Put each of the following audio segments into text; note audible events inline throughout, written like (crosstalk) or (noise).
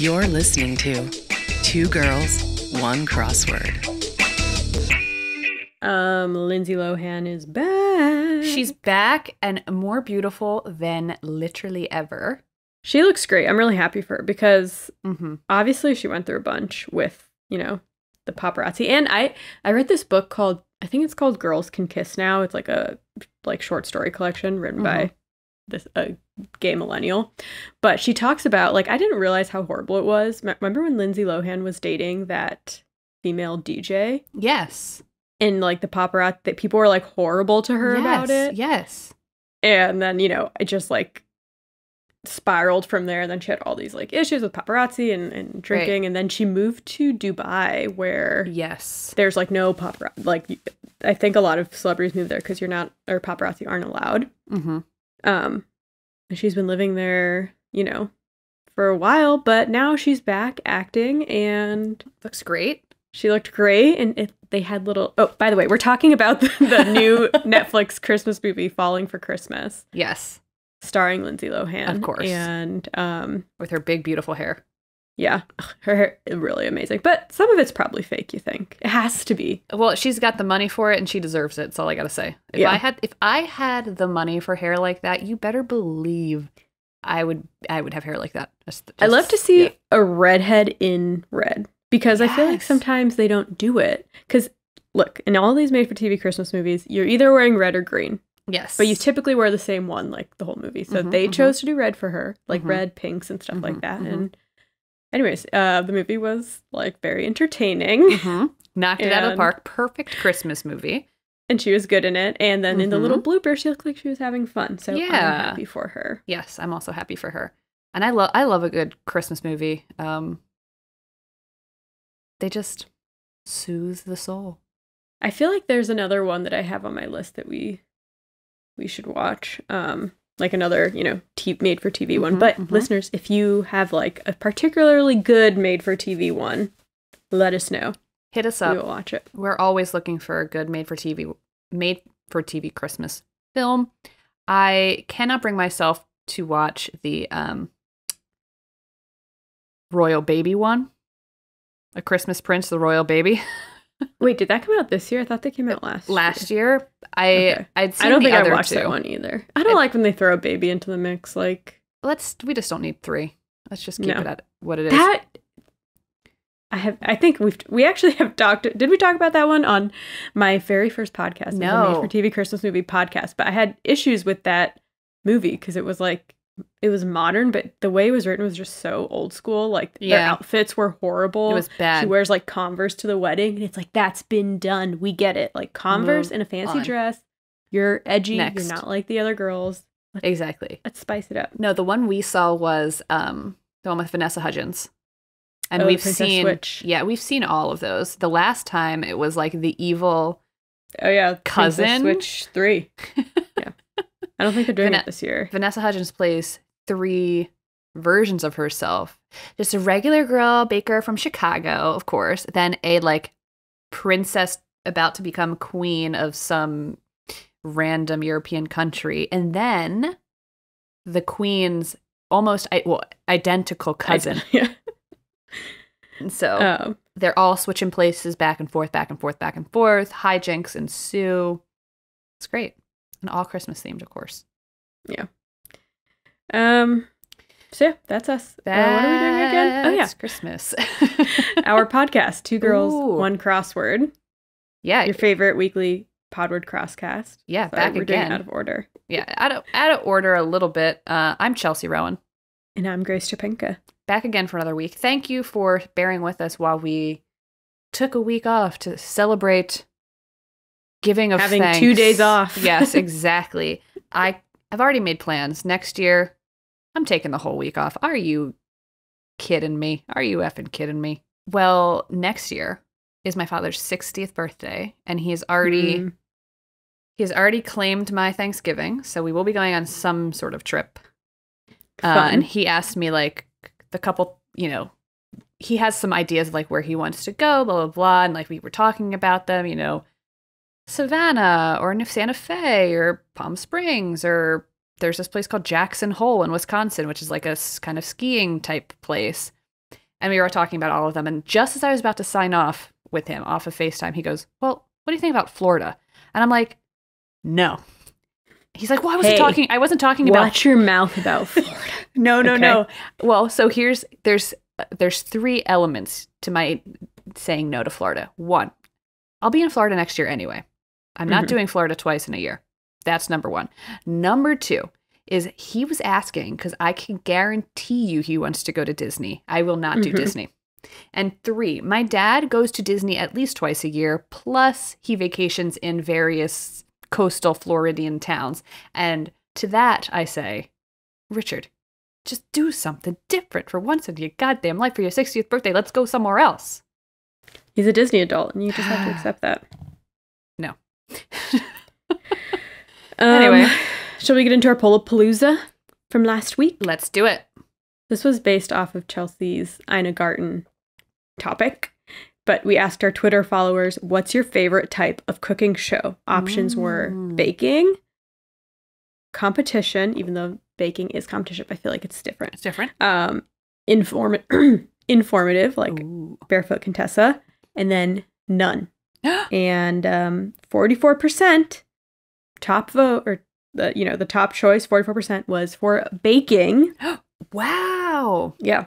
You're listening to Two Girls, One Crossword. Um, Lindsay Lohan is back. She's back and more beautiful than literally ever. she looks great. I'm really happy for her because Mm-hmm. obviously she went through a bunch with you know the paparazzi. And I I read this book called I think it's called Girls Can Kiss Now. It's like a like short story collection written by this a gay millennial. But she talks about like I didn't realize how horrible it was. Remember when Lindsay Lohan was dating that female DJ Yes. and like the paparazzi that people were like horrible to her yes. about it. Yes. And then, you know, it just like spiraled from there. And then she had all these like issues with paparazzi and, and drinking. And then she moved to Dubai where Yes. there's like no paparazzi. Like, I think a lot of celebrities move there because you're not, or paparazzi aren't allowed. Mm-hmm. Um, and she's been living there, you know, for a while, but now she's back acting and Looks great. she looked great. And it, they had little, oh, by the way, we're talking about the, (laughs) the new (laughs) Netflix Christmas movie, Falling for Christmas Yes. starring Lindsay Lohan. Of course. And um With her big, beautiful hair. Yeah, her hair really amazing. But some of it's probably fake, you think. It has to be. Well, she's got the money for it and she deserves it. That's all I gotta say. If Yeah. I had if I had the money for hair like that, you better believe I would I would have hair like that. Just- I love to see yeah. a redhead in red because I feel like sometimes they don't do it. Cuz look, in all these made for TV Christmas movies, you're either wearing red or green, Yes. but you typically wear the same one like the whole movie. So Mhm, they mhm. chose to do red for her, like Mhm. red, pinks and stuff like Mhm, that. mhm. And anyways, uh the movie was like very entertaining. Mhm. knocked it out of the park. Perfect Christmas movie. and she was good in it. And then in the little Mhm. blooper, she looked like she was having fun. So I'm Yeah. happy for her. Yes, I'm also happy for her. And I love I love a good Christmas movie. Um they just soothe the soul. I feel like there's another one that I have on my list that we we should watch. Um, like another, you know, t- made for TV one. Mhm, But mhm. listeners, if you have like a particularly good made for TV one, let us know. Hit us up. We will watch it. We're always looking for a good made for TV made for TV Christmas film. I cannot bring myself to watch the um Royal Baby one. A Christmas Prince, the Royal Baby. (laughs) Wait, did that come out this year? I thought they came out last. Last year. year, I Okay. I'd I don't think I watched two. that one either. I don't It- like when they throw a baby into the mix. Like Let's we just don't need three. Let's just keep No. it at what it is. that. I have. I think we've we actually have talked. Did we talk about that one on my very first podcast? No. made for TV Christmas movie podcast. But I had issues with that movie because it was like it was modern, but the way it was written was just so old school. Like their outfits were horrible. it was bad. She wears like Converse to the wedding, and it's like that's been done. We get it. Like Converse Move in a fancy on. dress. You're edgy. Next. You're not like the other girls. exactly. Let's spice it up. No, the one we saw was um the one with Vanessa Hudgens. And Oh, we've Princess seen Switch. Yeah, we've seen all of those. The last time it was like the evil Oh yeah, Princess Cousin? Switch three. (laughs) yeah, I don't think they're doing Vane- it this year. Vanessa Hudgens plays three versions of herself. Just a regular girl baker from Chicago, of course, then a like princess about to become queen of some random European country, and then the queen's almost i- well, identical cousin. (laughs) yeah. And so Um, they're all switching places back and forth, back and forth, back and forth. Hijinks ensue. It's great. And all Christmas themed, of course. Yeah. Um. So yeah, that's us. Uh, what are we doing again? Oh yeah, Christmas. (laughs) our podcast, Two Girls, Ooh. One Crossword. yeah, Your favorite weekly Podword Crosscast. yeah, Sorry, back we're doing out of order. yeah, out of out of order a little bit. Uh, I'm Chelsea Rowan. And I'm Grace Chapinka. Back again for another week. Thank you for bearing with us while we took a week off to celebrate giving of Having thanks. two days off. (laughs) yes, exactly. I I've already made plans. Next year, I'm taking the whole week off. Are you kidding me? Are you effing kidding me? Well, next year is my father's 60th birthday, and he's already Mm. he's already claimed my Thanksgiving, so we will be going on some sort of trip. Uh, and he asked me like the couple, you know, he has some ideas of like where he wants to go, blah blah blah, and like we were talking about them, you know, Savannah or New Santa Fe or Palm Springs or there's this place called Jackson Hole in Wisconsin, which is like a kind of skiing type place. And we were talking about all of them. And just as I was about to sign off with him off of FaceTime, he goes, Well, what do you think about Florida? And I'm like, No. He's like, Well, I wasn't Hey, talking I wasn't talking about Watch your mouth about (laughs) Florida. No, no, Okay. no. Well, so here's there's there's three elements to my saying no to Florida. One, I'll be in Florida next year anyway. I'm not Mhm. doing Florida twice in a year. That's number one. Number two is he was asking because I can guarantee you he wants to go to Disney. I will not do Mhm. Disney. And three, my dad goes to Disney at least twice a year, plus he vacations in various coastal Floridian towns. And to that, I say, Richard, just do something different for once in your goddamn life for your 60th birthday. Let's go somewhere else. He's a Disney adult, and you just have to accept that. (sighs) (sighs) (sighs) No. (laughs) Anyway, shall we get into our Polapalooza from last week? Let's do it. This was based off of Chelsea's Ina Garten topic, but we asked our Twitter followers, "What's your favorite type of cooking show?" Options were Mm. baking, competition, even though baking is competition, but I feel like it's different. It's different. Um, inform- (clears throat) informative, like Ooh. Barefoot Contessa, and then none. (gasps) and um, 44% top vote or the you know the top choice 44% was for baking. (gasps) Wow. yeah.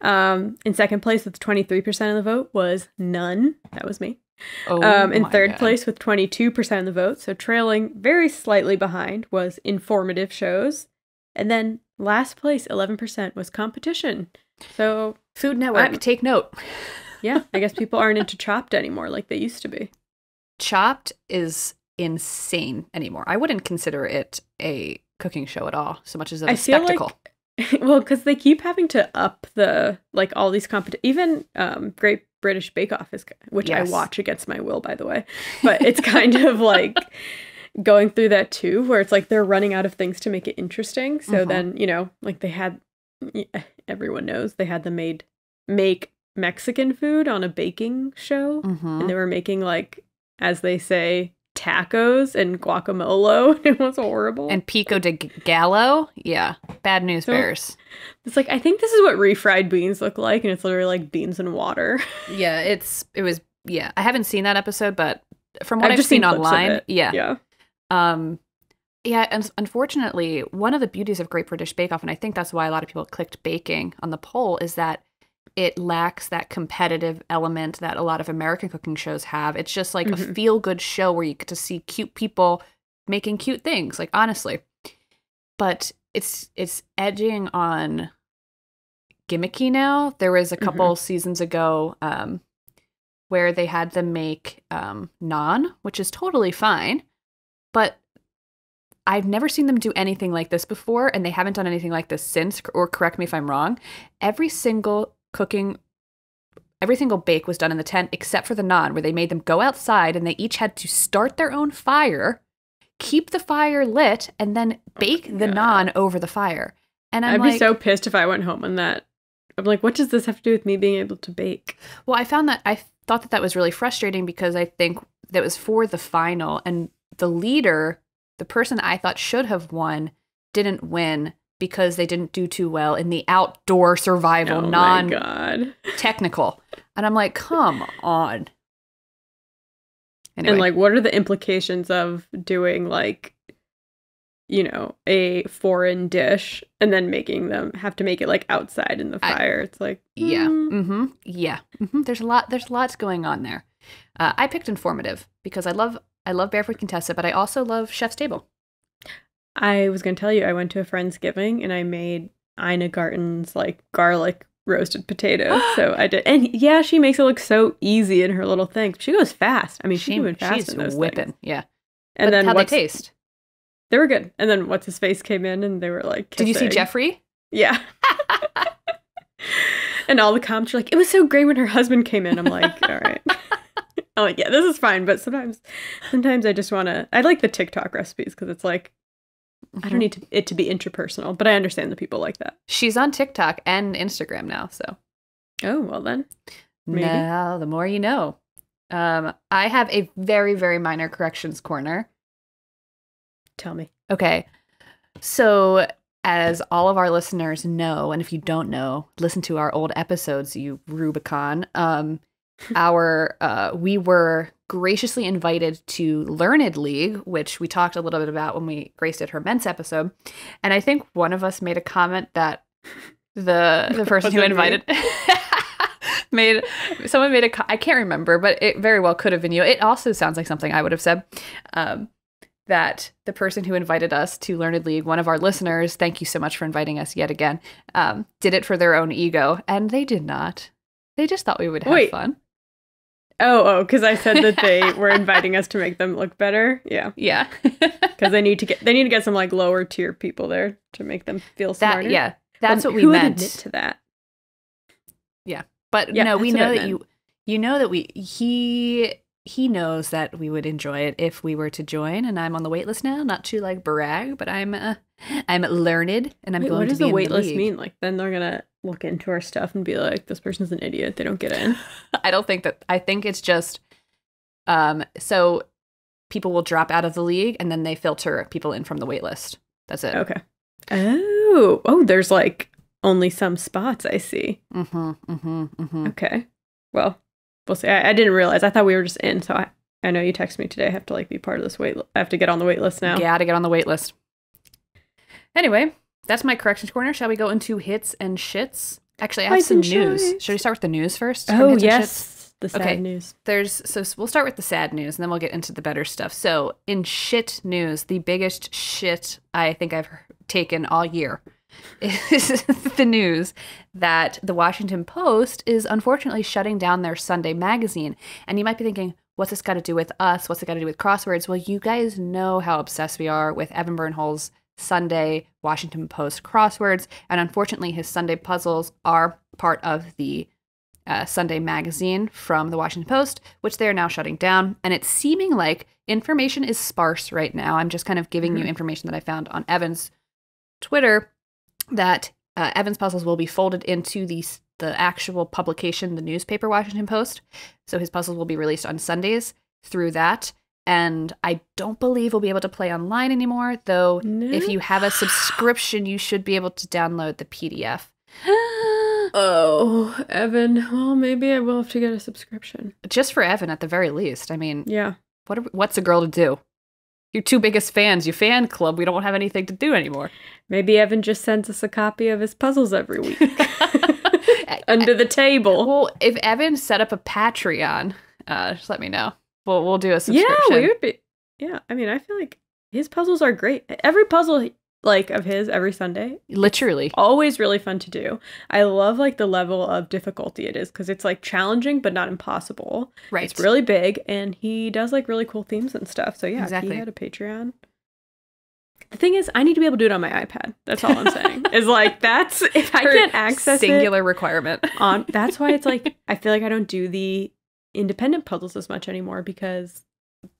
Um in second place with 23% of the vote was none. That was me. Oh, um in third God. place with 22% of the vote so trailing very slightly behind was informative shows. And then last place 11% was competition. So Food Network, I'm- take note. (laughs) yeah i guess people aren't into chopped anymore like they used to be Chopped is insane anymore. I wouldn't consider it a cooking show at all, so much as a I feel like- spectacle. (laughs) well, because they keep having to up the like all these compet even um Great British Bake Off is which Yes. I watch against my will, by the way. But it's kind of (laughs) like going through that too, where it's like they're running out of things to make it interesting. So Mhm. then you know, like they had everyone knows they had them made make Mexican food on a baking show, Mhm. and they were making like as they say tacos and guacamole. (laughs) It was horrible. And Pico de Gallo, yeah, bad news So- bears. It's like I think this is what refried beans look like, and it's literally like beans and water. (laughs) Yeah, it's it was yeah. I haven't seen that episode, but from what I've I've, just seen seen online, yeah, yeah, Um, yeah, and unfortunately, one of the beauties of Great British Bake Off, and I think that's why a lot of people clicked baking on the poll, is that it lacks that competitive element that a lot of American cooking shows have. It's just like a Mhm. feel good show where you get to see cute people making cute things, like honestly. But it's it's edging on gimmicky now. There was a couple seasons ago um, where they had them make um, naan, which is totally fine, but I've never seen them do anything like this before, and they haven't done anything like this since. Or correct me if I'm wrong. Every single cooking, every single bake was done in the tent except for the naan, where they made them go outside and they each had to start their own fire, keep the fire lit, and then oh bake the God. naan over the fire. And I'm I'd like, be so pissed if I went home on that. I'm like, what does this have to do with me being able to bake? Well, I found that I thought that that was really frustrating because I think that was for the final, and the leader, the person I thought should have won, didn't win because they didn't do too well in the outdoor survival, oh non (laughs) technical. And I'm like, come on. Anyway, And like, what are the implications of doing like, you know, a foreign dish and then making them have to make it like outside in the I- fire? it's like, yeah, mm, mm-hmm, yeah. hmm There's a lot. There's lots going on there. Uh, I picked informative because I love I love Barefoot Contessa, but I also love Chef's Table. I was gonna tell you, I went to a friend's giving and I made Ina Garten's like garlic roasted potatoes. (gasps) so I did, and yeah, she makes it look so easy in her little thing. She goes fast. I mean, she's moving fast she's in those whipping. things. Yeah. And but then how they taste? They were good. And then what's his face came in and they were like, Did you see. Jeffrey? Yeah. (laughs) and all the comments are like, it was so great when her husband came in. I'm like, all right. (laughs) I'm like, yeah, this is fine. But sometimes, sometimes I just want to. I like the TikTok recipes because it's like I don't need to, it to be interpersonal, but I understand the people like that. She's on TikTok and Instagram now, so Oh well, then Maybe. now the more you know. Um, I have a very very minor corrections corner. tell me. Okay, so as all of our listeners know, and if you don't know, listen to our old episodes, you Rubicon. Um, (laughs) our uh, we were graciously invited to Learned League, which we talked a little bit about when we Grace did her Men's episode, and I think one of us made a comment that the (laughs) the person who invited (laughs) made someone made a I can't remember, but it very well could have been you. It also sounds like something I would have said. Um, that the person who invited us to Learned League, one of our listeners, thank you so much for inviting us yet again, um, did it for their own ego, and they did not. They just thought we would have Wait. fun. Oh, oh, because I said that they (laughs) were inviting us to make them look better. Yeah, Yeah, (laughs) because they need to get they need to get some like lower tier people there to make them feel that smarter. yeah, that's But what we who would meant. admit to that. Yeah, but Yeah, no, we that's what I know that you you know that we he he knows that we would enjoy it if we were to join and I'm on the wait list now, not to like brag, but I'm uh, I'm learned and I'm Wait, going what to does be the in the list league. mean? Like then they're gonna look into our stuff and be like, "This person's an idiot. They don't get in." (laughs) I don't think that I think it's just um so people will drop out of the league and then they filter people in from the wait list. That's it. okay. Oh, oh, there's like only some spots. I see. Mm-hmm. Mhm. Mhm. Okay. Well, we'll see. I, I didn't realize. I thought we were just in. So I, I know you texted me today. I have to like be part of this wait. I have to get on the wait list now. Got to get on the wait list. Anyway, that's my corrections corner. Shall we go into hits and shits? Actually, I have some news. shites. Should we start with the news first? Oh shits? yes, the sad Okay. news. There's so we'll start with the sad news and then we'll get into the better stuff. So, in shit news, the biggest shit I think I've taken all year (laughs) is the news that the Washington Post is unfortunately shutting down their Sunday magazine. And you might be thinking, what's this got to do with us? What's it got to do with crosswords? Well, you guys know how obsessed we are with Evan Birnholz's Sunday Washington Post crosswords. And unfortunately, his Sunday puzzles are part of the uh, Sunday magazine from the Washington Post, which they are now shutting down. And it's seeming like information is sparse right now. I'm just kind of giving you Mhm. information that I found on Evan's Twitter that uh, Evan's puzzles will be folded into the the actual publication, the newspaper Washington Post. So his puzzles will be released on Sundays through that. And I don't believe we'll be able to play online anymore, though. If you have a subscription, you should be able to download the PDF. (gasps) Oh, Evan. Well, maybe I will have to get a subscription. Just for Evan, at the very least. I mean, Yeah. What are, what's a girl to do? Your two biggest fans, your fan club. We don't have anything to do anymore. Maybe Evan just sends us a copy of his puzzles every week (laughs) (laughs) under the table. well, if Evan set up a Patreon, uh, just let me know. We'll we'll do a subscription. Yeah, we would be. Yeah, I mean, I feel like his puzzles are great. Every puzzle, like of his, every Sunday, Literally, always really fun to do. I love like the level of difficulty it is because it's like challenging but not impossible. right? It's really big, and he does like really cool themes and stuff. So yeah, Exactly. he had a Patreon. The thing is, I need to be able to do it on my iPad. That's all I'm saying. is like (laughs) that's if I can't access it singular requirement. on. That's why it's like (laughs) I feel like I don't do the independent puzzles as much anymore because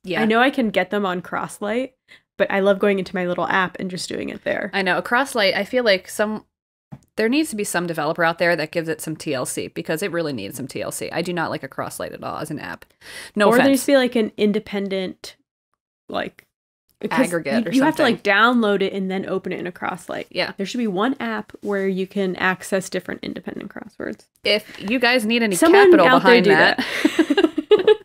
yeah, I know I can get them on Crosslight, but I love going into my little app and just doing it there. I know. Crosslight. I feel like some there needs to be some developer out there that gives it some TLC because it really needs some TLC. I do not like Across Lite at all as an app. No or there needs to be like an independent, like Aggregate You, you have to like download it and then open it in Across Lite. yeah. There should be one app where you can access different independent crosswords. If you guys need any Someone capital behind do that, (laughs)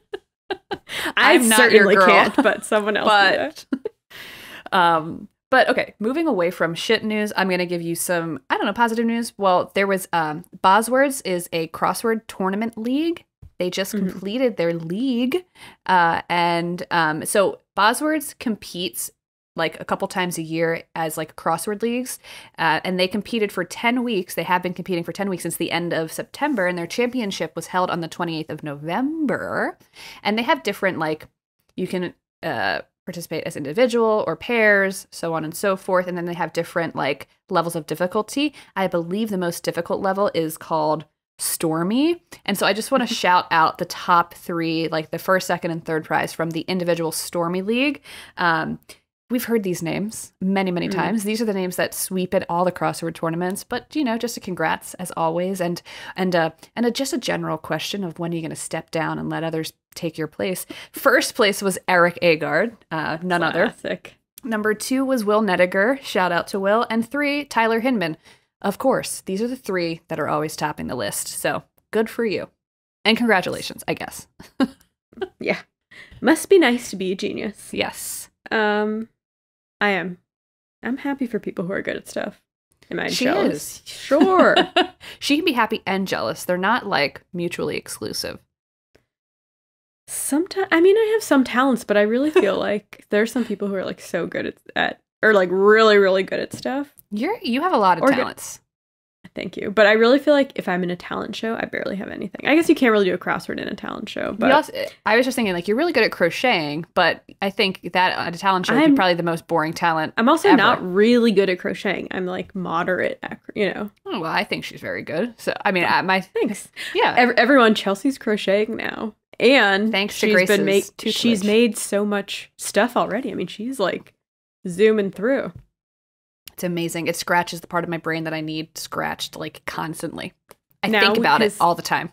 I I'm not your certainly girl. can't, but someone else. that. but (laughs) um but okay moving away from shit news i'm gonna give you some i don't know positive news well there was um boswords is a crossword tournament league they just Mhm. completed their league uh and um so boswords competes like a couple times a year as like crossword leagues uh, and they competed for 10 weeks they have been competing for 10 weeks since the end of september and their championship was held on the 28th of november and they have different like you can uh, participate as individual or pairs, so on and so forth. And then they have different like levels of difficulty. I believe the most difficult level is called Stormy. And so I just want to shout out the top three, like the first, second, and third prize from the individual Stormy League. Um, We've heard these names many, many Mm. times. These are the names that sweep at all the crossword tournaments. But you know, just a congrats as always, and and uh, and a, just a general question of when are you going to step down and let others take your place. First place was Eric Agard, uh, none other. Classic. Number two was Will Nediger. Shout out to Will. And three, Tyler Hinman. Of course, these are the three that are always topping the list. So good for you. And congratulations, I guess. (laughs) Yeah. Must be nice to be a genius. Yes. Um, I am. I'm happy for people who are good at stuff. Am I She jealous? is. (laughs) Sure. (laughs) she can be happy and jealous. They're not like mutually exclusive. Sometimes, I mean, I have some talents, but I really feel like there's some people who are like so good at, at or like really, really good at stuff. You're you have a lot of Or good- talents. Thank you. But I really feel like if I'm in a talent show, I barely have anything. I guess you can't really do a crossword in a talent show, but also, I was just thinking like you're really good at crocheting, but I think that at a talent show I'm- you're probably the most boring talent. I'm also ever. not really good at crocheting. I'm like moderate at, you know. Oh, well, I think she's very good. So I mean, I, my Thanks. (laughs) yeah, Ev- everyone, Chelsea's crocheting now, and Thanks to she's Grace's been make she's made so much stuff already. I mean, she's like zooming through. it's amazing. It scratches the part of my brain that I need scratched like constantly. I Now, think about it all the time.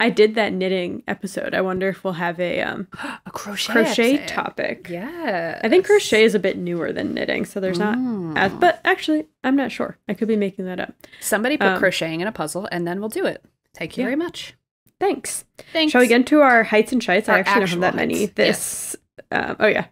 I did that knitting episode. I wonder if we'll have a um, (gasps) A crochet crochet episode. topic. Yeah, I think crochet is a bit newer than knitting, so there's not Mm. as. But actually, I'm not sure. I could be making that up. Somebody put um, crocheting in a puzzle, and then we'll do it. Thank you Yeah. very much. Thanks. Thanks. Shall we get into our heights and shites? I actually don't have that many. heights, This. Um, oh yeah.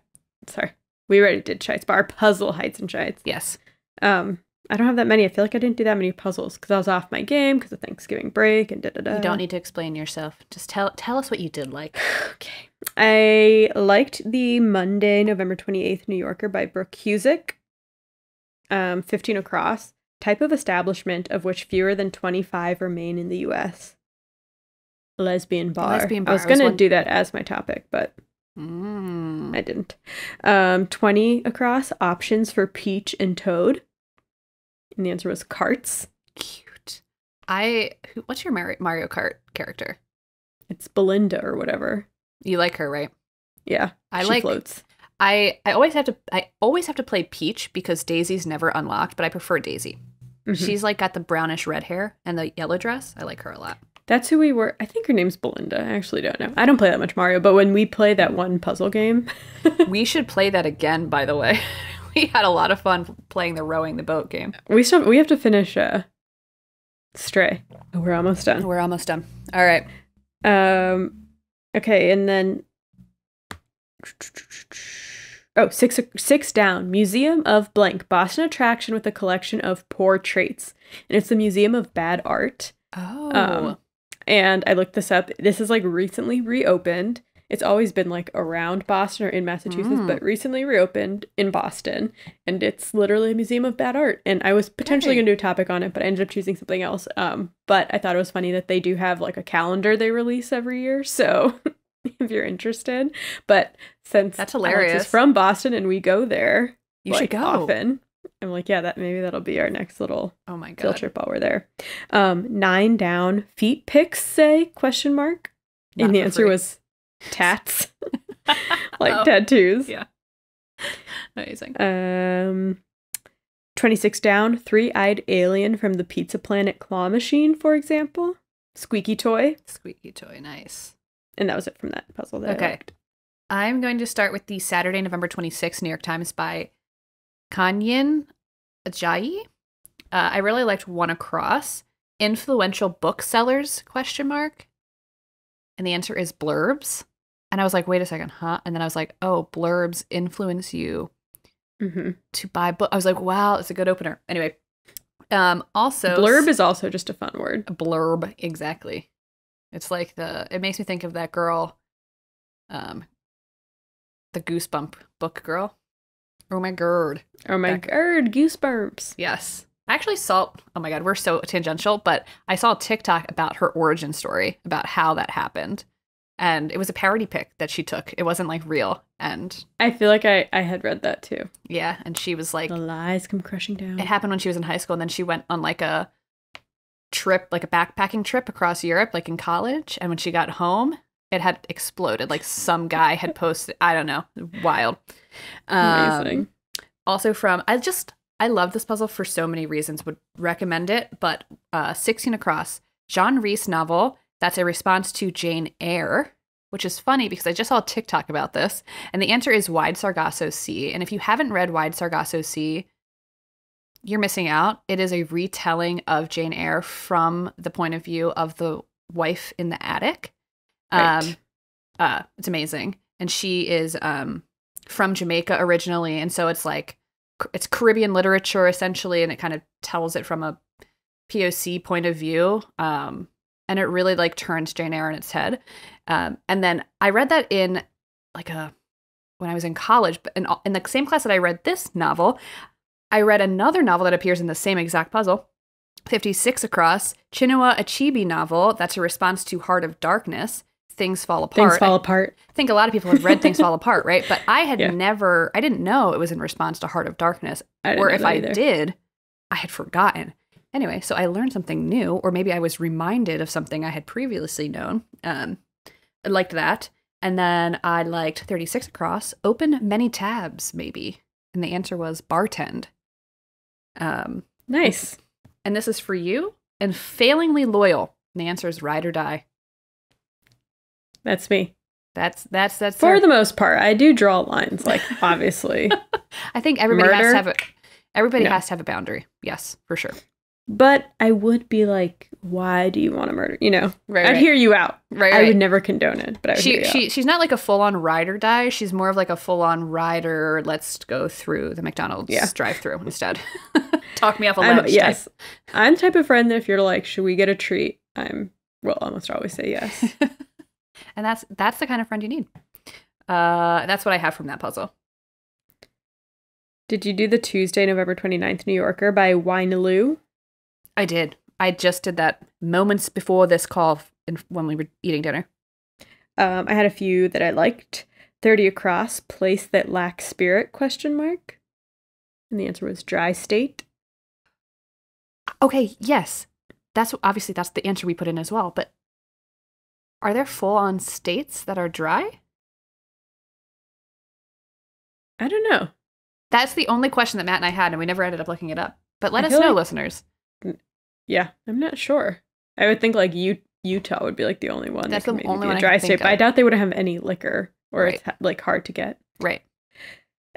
Sorry. We already did shites, but our puzzle heights and shites. Yes. Um, I don't have that many. I feel like I didn't do that many puzzles because I was off my game because of Thanksgiving break and da da da. You don't need to explain yourself. Just tell tell us what you did like. (sighs) Okay. I liked the Monday, November 28th New Yorker by Brooke Husic. Um, 15 across. Type of establishment of which fewer than 25 remain in the US. Lesbian bar. Lesbian bar I was was going to one- do that as my topic, but Mm. I didn't. Um, 20 across. Options for Peach and Toad. And the answer was carts. Cute. I. Who, what's your Mario, Mario Kart character? It's Belinda or whatever. You like her, right? Yeah. I she like. floats. I I always have to. I always have to play Peach because Daisy's never unlocked, but I prefer Daisy. Mhm. She's like got the brownish red hair and the yellow dress. I like her a lot. That's who we were. I think her name's Belinda. I actually don't know. I don't play that much Mario, but when we play that one puzzle game, (laughs) we should play that again. By the way, (laughs) we had a lot of fun playing the rowing the boat game. we still we have to finish uh Stray. Oh, we're almost done. We're almost done. All right. Um okay, and then Oh, six six down. Museum of blank. Boston attraction with a collection of poor traits. And it's the Museum of Bad Art. Oh. Um, and I looked this up. This is like recently reopened. It's always been like around Boston or in Massachusetts, Mm. but recently reopened in Boston. And it's literally a museum of bad art. And I was potentially going to do a topic on it, but I ended up choosing something else. Um, but I thought it was funny that they do have like a calendar they release every year. So (laughs) if you're interested, but since That's Alex hilarious. is from Boston and we go there, you like, should go. often. I'm like, yeah, that maybe that'll be our next little Oh my god. field trip while we're there. Um, nine down. Feet picks say question mark, Not and the answer free. was tats, (laughs) like (laughs) Oh, tattoos. Yeah. Amazing. Um, twenty six down. Three eyed alien from the Pizza Planet claw machine, for example. Squeaky toy, Squeaky toy. Nice. and that was it from that puzzle. That Okay. I'm going to start with the Saturday, November 26th New York Times by Kanyin Ajayi. Uh, I really liked One Across. Influential booksellers? Question mark. And the answer is blurbs. And I was like, wait a second, huh? And then I was like, oh, blurbs influence you hmm to buy book. I was like, wow, it's a good opener. Anyway, um, also Blurb is also just a fun word. a blurb exactly. It's like the. It makes me think of that girl, um, the Goosebump book girl. Oh my god! Oh my Back- god, goosebumps. Yes, I actually saw. Oh my god, we're so tangential, but I saw a TikTok about her origin story, about how that happened, and it was a parody pic that she took. It wasn't like real, and I feel like I I had read that too. yeah, and she was like, the lies come crushing down. it happened when she was in high school, and then she went on like a trip, like a backpacking trip across Europe, like in college. And when she got home, it had exploded. Like some guy had posted, I don't know, wild. Um, Amazing. also from, I just, I love this puzzle for so many reasons, would recommend it. But uh, 16 Across, Jean Rhys novel. That's a response to Jane Eyre. which is funny because I just saw a TikTok about this. And the answer is Wide Sargasso Sea. And if you haven't read Wide Sargasso Sea, you're missing out. It is a retelling of Jane Eyre from the point of view of the wife in the attic. Right. Um, uh, it's amazing. And she is um, from Jamaica originally. And so it's like, it's Caribbean literature essentially. And it kind of tells it from a POC point of view. Um, and it really like turns Jane Eyre on its head. Um, and then I read that in like a when I was in college, but in, in the same class that I read this novel, I read another novel that appears in the same exact puzzle, 56 across, Chinua Achebe novel that's a response to Heart of Darkness. Things fall apart. Things fall apart. I think a lot of people have read Things Fall (laughs) Apart, right? But I had Yeah. never, I didn't know it was in response to Heart of Darkness. Or if I either. did, I had forgotten. Anyway, so I learned something new, or maybe I was reminded of something I had previously known. Um, I liked that. And then I liked 36 across, open many tabs, maybe. And the answer was bartend. Um, Nice. and this is for you. And failingly loyal. And the answer is ride or die. That's me. That's that's that's For the most part, I do draw lines, like (laughs) obviously. I think everybody has to have a everybody No. has to have a boundary. Yes, for sure. but I would be like, why do you want to murder? You know, Right, I'd right. hear you out. Right, I right. would never condone it, but I she she she's not like a full on ride or die. She's more of like a full on rider. Let's go through the McDonald's Yeah. drive through instead. (laughs) Talk me off a. I'm, ledge. yes, I'm the type of friend that if you're like, should we get a treat? I'm will almost always say yes. (laughs) and that's that's the kind of friend you need. Uh, that's what I have from that puzzle. Did you do the Tuesday, November 29th New Yorker by Wyna Liu? I did. I just did that moments before this call in, when we were eating dinner. Um, I had a few that I liked. 30 across, place that lacks spirit, question mark. And the answer was dry state. Okay, yes, that's obviously that's the answer we put in as well. But are there full on states that are dry? I don't know. That's the only question that Matt and I had, and we never ended up looking it up. But let I us know, like- listeners. Yeah, I'm not sure. I would think like U- Utah would be like the only one. That's that the maybe only be one dry state, but I doubt they would have any liquor or it's Right. ha- like hard to get. Right.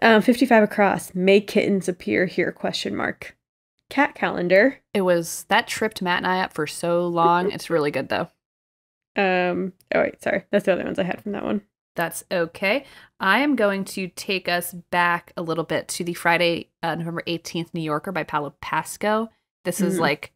Um, 55 across, May kittens appear here? Question mark. Cat calendar. It was that tripped Matt and I up for so long. It's really good though. Um, oh wait, sorry, that's the other ones I had from that one. That's okay. I am going to take us back a little bit to the Friday, uh, November 18th New Yorker by Paolo Pasco. This is Mhm. like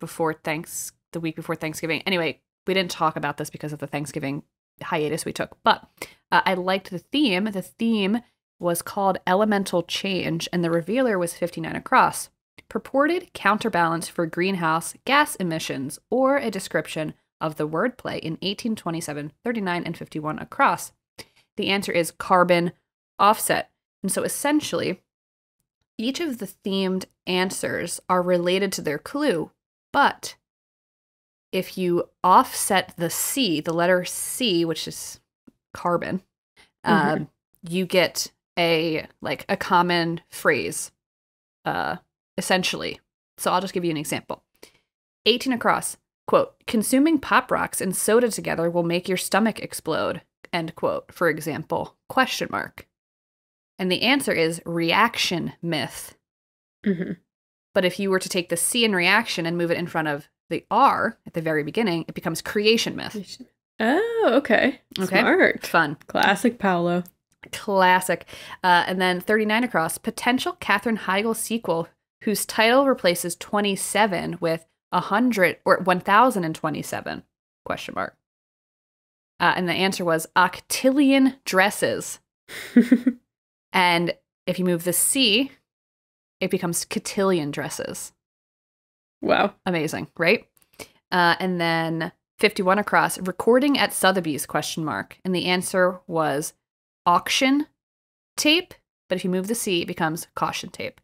before thanks the week before Thanksgiving. Anyway, we didn't talk about this because of the Thanksgiving hiatus we took, but uh, I liked the theme. The theme was called Elemental Change, and the revealer was 59 across. Purported counterbalance for greenhouse gas emissions, or a description of the wordplay in 1827, 39, and 51 across. The answer is carbon offset. And so essentially, each of the themed answers are related to their clue, but if you offset the C, the letter C, which is carbon, um, you get a like a common phrase, uh, essentially. So I'll just give you an example. 18 across, quote, consuming pop rocks and soda together will make your stomach explode, end quote, for example, question mark. And the answer is reaction myth. Mm-hmm. But if you were to take the C in reaction and move it in front of the R at the very beginning, it becomes creation myth. Oh, okay. Okay. Smart. Fun. Classic Paolo. Classic. Uh, and then 39 across, potential Katherine Heigl sequel whose title replaces 27 with 100 or 1027 question mark. Uh, and the answer was octillion dresses. (laughs) And if you move the C, it becomes cotillion dresses. wow. Amazing, right? Uh, and then 51 across, recording at Sotheby's question mark. And the answer was auction tape, but if you move the C, it becomes caution tape.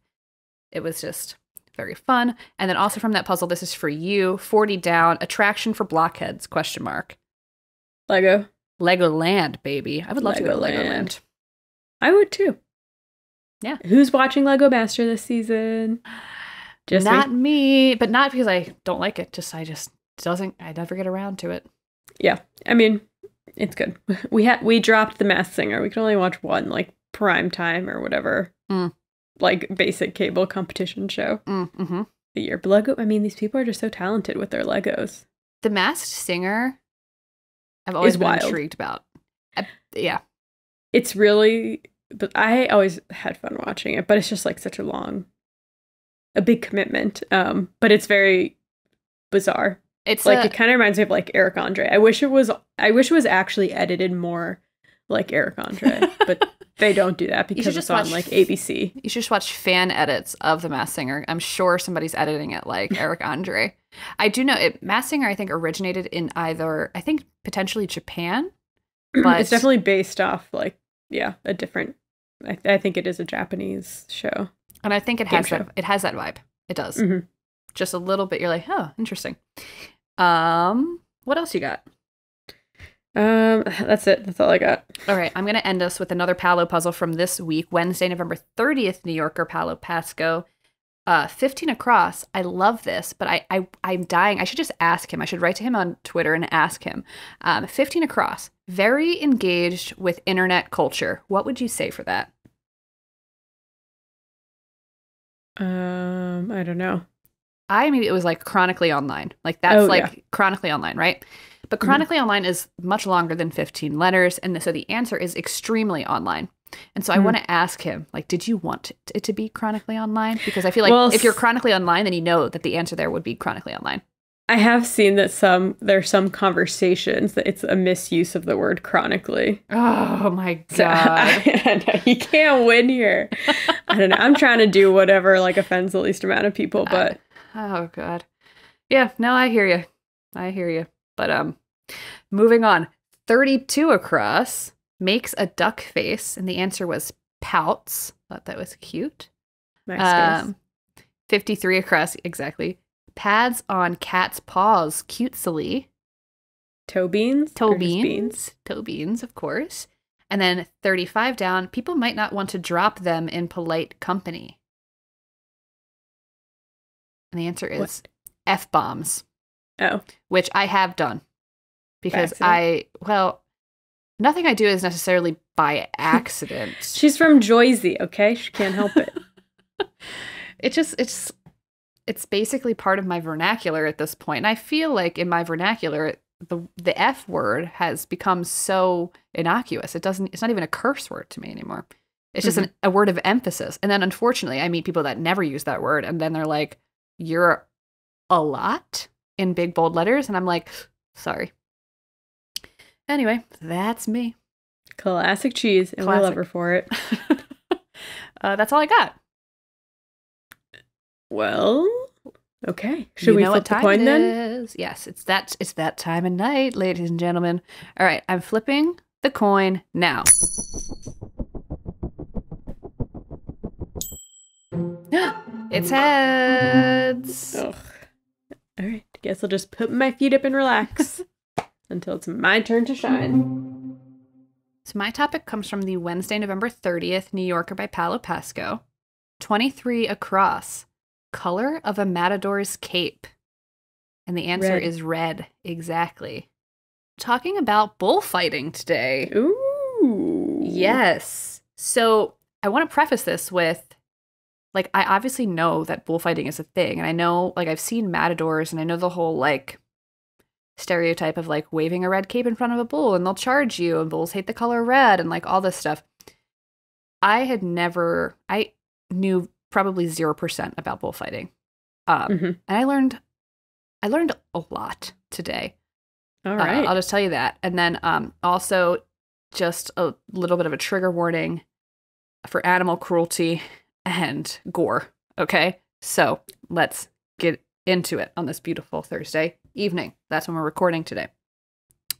It was just very fun. And then also from that puzzle, this is for you, 40 down, attraction for blockheads question mark. Lego. Legoland, baby. I would love to go to Legoland. Legoland. I would too. Yeah. Who's watching Lego Master this season? Just not me, but not because I don't like it. Just I just doesn't I never get around to it. Yeah. I mean, It's good. (laughs) We had we dropped the Masked Singer. We can only watch one, like prime time or whatever, Mm. Like basic cable competition show Mm, hmm a year. But Lego, I mean, these people are just so talented with their Legos. The Masked Singer, I've always been wild. intrigued about. I, yeah, It's really, but I always had fun watching it. But it's just like such a long, a big commitment. Um, but it's very bizarre. it's like a- it kind of reminds me of like Eric Andre. I wish it was. I wish it was actually edited more like Eric Andre, but they don't do that (laughs) because it's just on like ABC. You should just watch fan edits of The Masked Singer. I'm sure somebody's editing it like (laughs) Eric Andre. I do know it. Masked Singer, I think, originated in either, I think, potentially Japan. (clears throat) But- it's definitely based off like yeah a different. I, I think it is a Japanese show. And I think it has that. It has that vibe. It does. Mhm. Just a little bit. You're like, oh, interesting. Um, what else you got? Um, (laughs) that's it. That's all I got. All right, I'm going to end us with another Paolo puzzle from this week, Wednesday, November 30th, New Yorker Paolo Pasco. Uh, 15 across. I love this, but I, I I'm dying. I should just ask him. I should write to him on Twitter and ask him. Um, 15 across. Very engaged with internet culture. What would you say for that? Um, I don't know. I mean, it was like chronically online. Like that's Oh, like yeah. chronically online, right? But Mhm. chronically online is much longer than 15 letters. And so the answer is extremely online. And so I Mhm. want to ask him, like, did you want it to be chronically online? Because I feel like Well, if you're chronically online, then you know that the answer there would be chronically online. I have seen that some there's some conversations that it's a misuse of the word chronically. Oh my (laughs) So (laughs) God. I, know, you can't win here. I don't know. I'm trying to do whatever like offends the least amount of people, but oh God. Yeah, no, I hear you. I hear you. But um moving on. 32 across makes a duck face, and the answer was pouts. Thought that was cute. MySpace. Um, 53 across, exactly. Pads on cat's paws, cutesily. toe beans, Toe just beans. Toe beans, of course. And then 35 down, people might not want to drop them in polite company. And the answer is F bombs, Oh, which I have done because? I, well, nothing I do is necessarily by (laughs) accident. she's from Joyzy. Okay, she can't help it. (laughs) (laughs) it just it's it's basically part of my vernacular at this point. and i feel like in my vernacular the the f word has become so innocuous it doesn't it's not even a curse word to me anymore it's just an, mm-hmm. a word of emphasis and then unfortunately i meet people that never use that word and then they're like you're a lot in big bold letters and i'm like sorry anyway that's me Classic cheese, and we love her for it. (laughs) uh, that's all i got Well, okay. Should You we flip the coin then? Yes, it's that it's that time of night, ladies and gentlemen. All right, I'm flipping the coin now. (gasps) it's heads. Ugh. All right. Guess I'll just put my feet up and relax (laughs) until it's my turn to shine. So my topic comes from the Wednesday, November 30th, New Yorker by Paolo Pasco. 23 across. Color of a matador's cape. And the answer Red. is red. Exactly. Talking about bullfighting today. Ooh. Yes. So I want to preface this with like, I obviously know that bullfighting is a thing. And I know, like, I've seen matadors and I know the whole, like, stereotype of like waving a red cape in front of a bull and they'll charge you and bulls hate the color red and like all this stuff. I had never, I knew probably 0% about bullfighting. Um, Mhm. And I learned, I learned a lot today. All Uh. I'll just tell you that. And then um, also just a little bit of a trigger warning for animal cruelty and gore. Okay. So let's get into it on this beautiful Thursday evening. That's when we're recording today.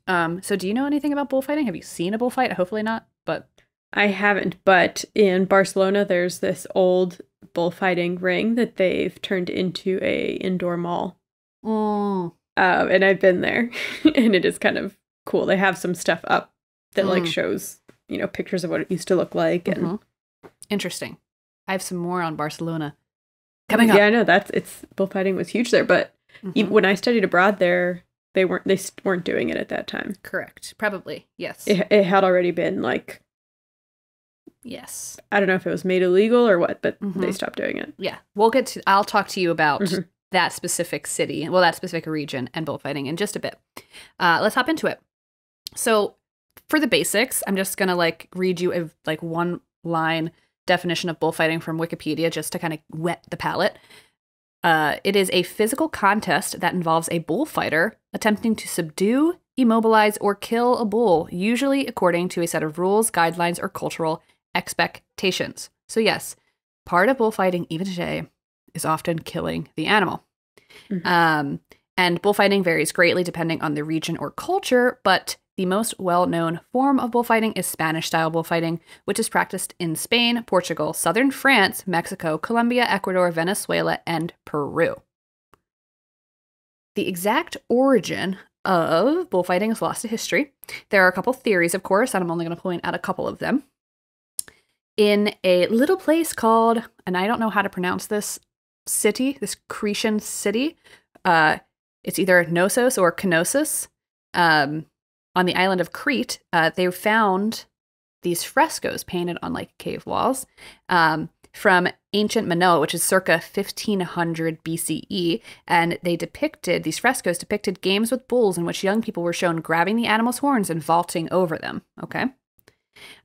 Um, so do you know anything about bullfighting? Have you seen a bullfight? Hopefully not, but I haven't, but in Barcelona, there's this old bullfighting ring that they've turned into a indoor mall. mm, Um, and I've been there, (laughs) and it is kind of cool. They have some stuff up that like Mm. shows, you know, pictures of what it used to look like. And mhm. interesting. I have some more on Barcelona coming up. yeah, I know that's it's bullfighting was huge there. But e- Mhm. when I studied abroad there, they weren't they weren't doing it at that time. Correct. Probably. Yes. It, it had already been like yes. I don't know if it was made illegal or what, but they Mhm. stopped doing it. Yeah. We'll get to I'll talk to you about Mhm. that specific city, well, that specific region and bullfighting in just a bit. Uh, let's hop into it. So, for the basics, I'm just gonna like read you a like one line definition of bullfighting from Wikipedia just to kind of wet the palate. Uh, it is a physical contest that involves a bullfighter attempting to subdue, immobilize, or kill a bull, usually according to a set of rules, guidelines, or cultural expectations. So, yes, part of bullfighting, even today, is often killing the animal. Mhm. Um, and bullfighting varies greatly depending on the region or culture, but the most well known form of bullfighting is Spanish style bullfighting, which is practiced in Spain, Portugal, southern France, Mexico, Colombia, Ecuador, Venezuela, and Peru. The exact origin of bullfighting is lost to history. There are a couple theories, of course, and I'm only going to point out a couple of them. In a little place called, and I don't know how to pronounce this city, this Cretan city, uh, it's either Knossos or Knossos, um, on the island of Crete. Uh, they found these frescoes painted on like cave walls um, from ancient Minoa, which is circa 1500 BCE, and they depicted these frescoes depicted games with bulls in which young people were shown grabbing the animal's horns and vaulting over them. Okay.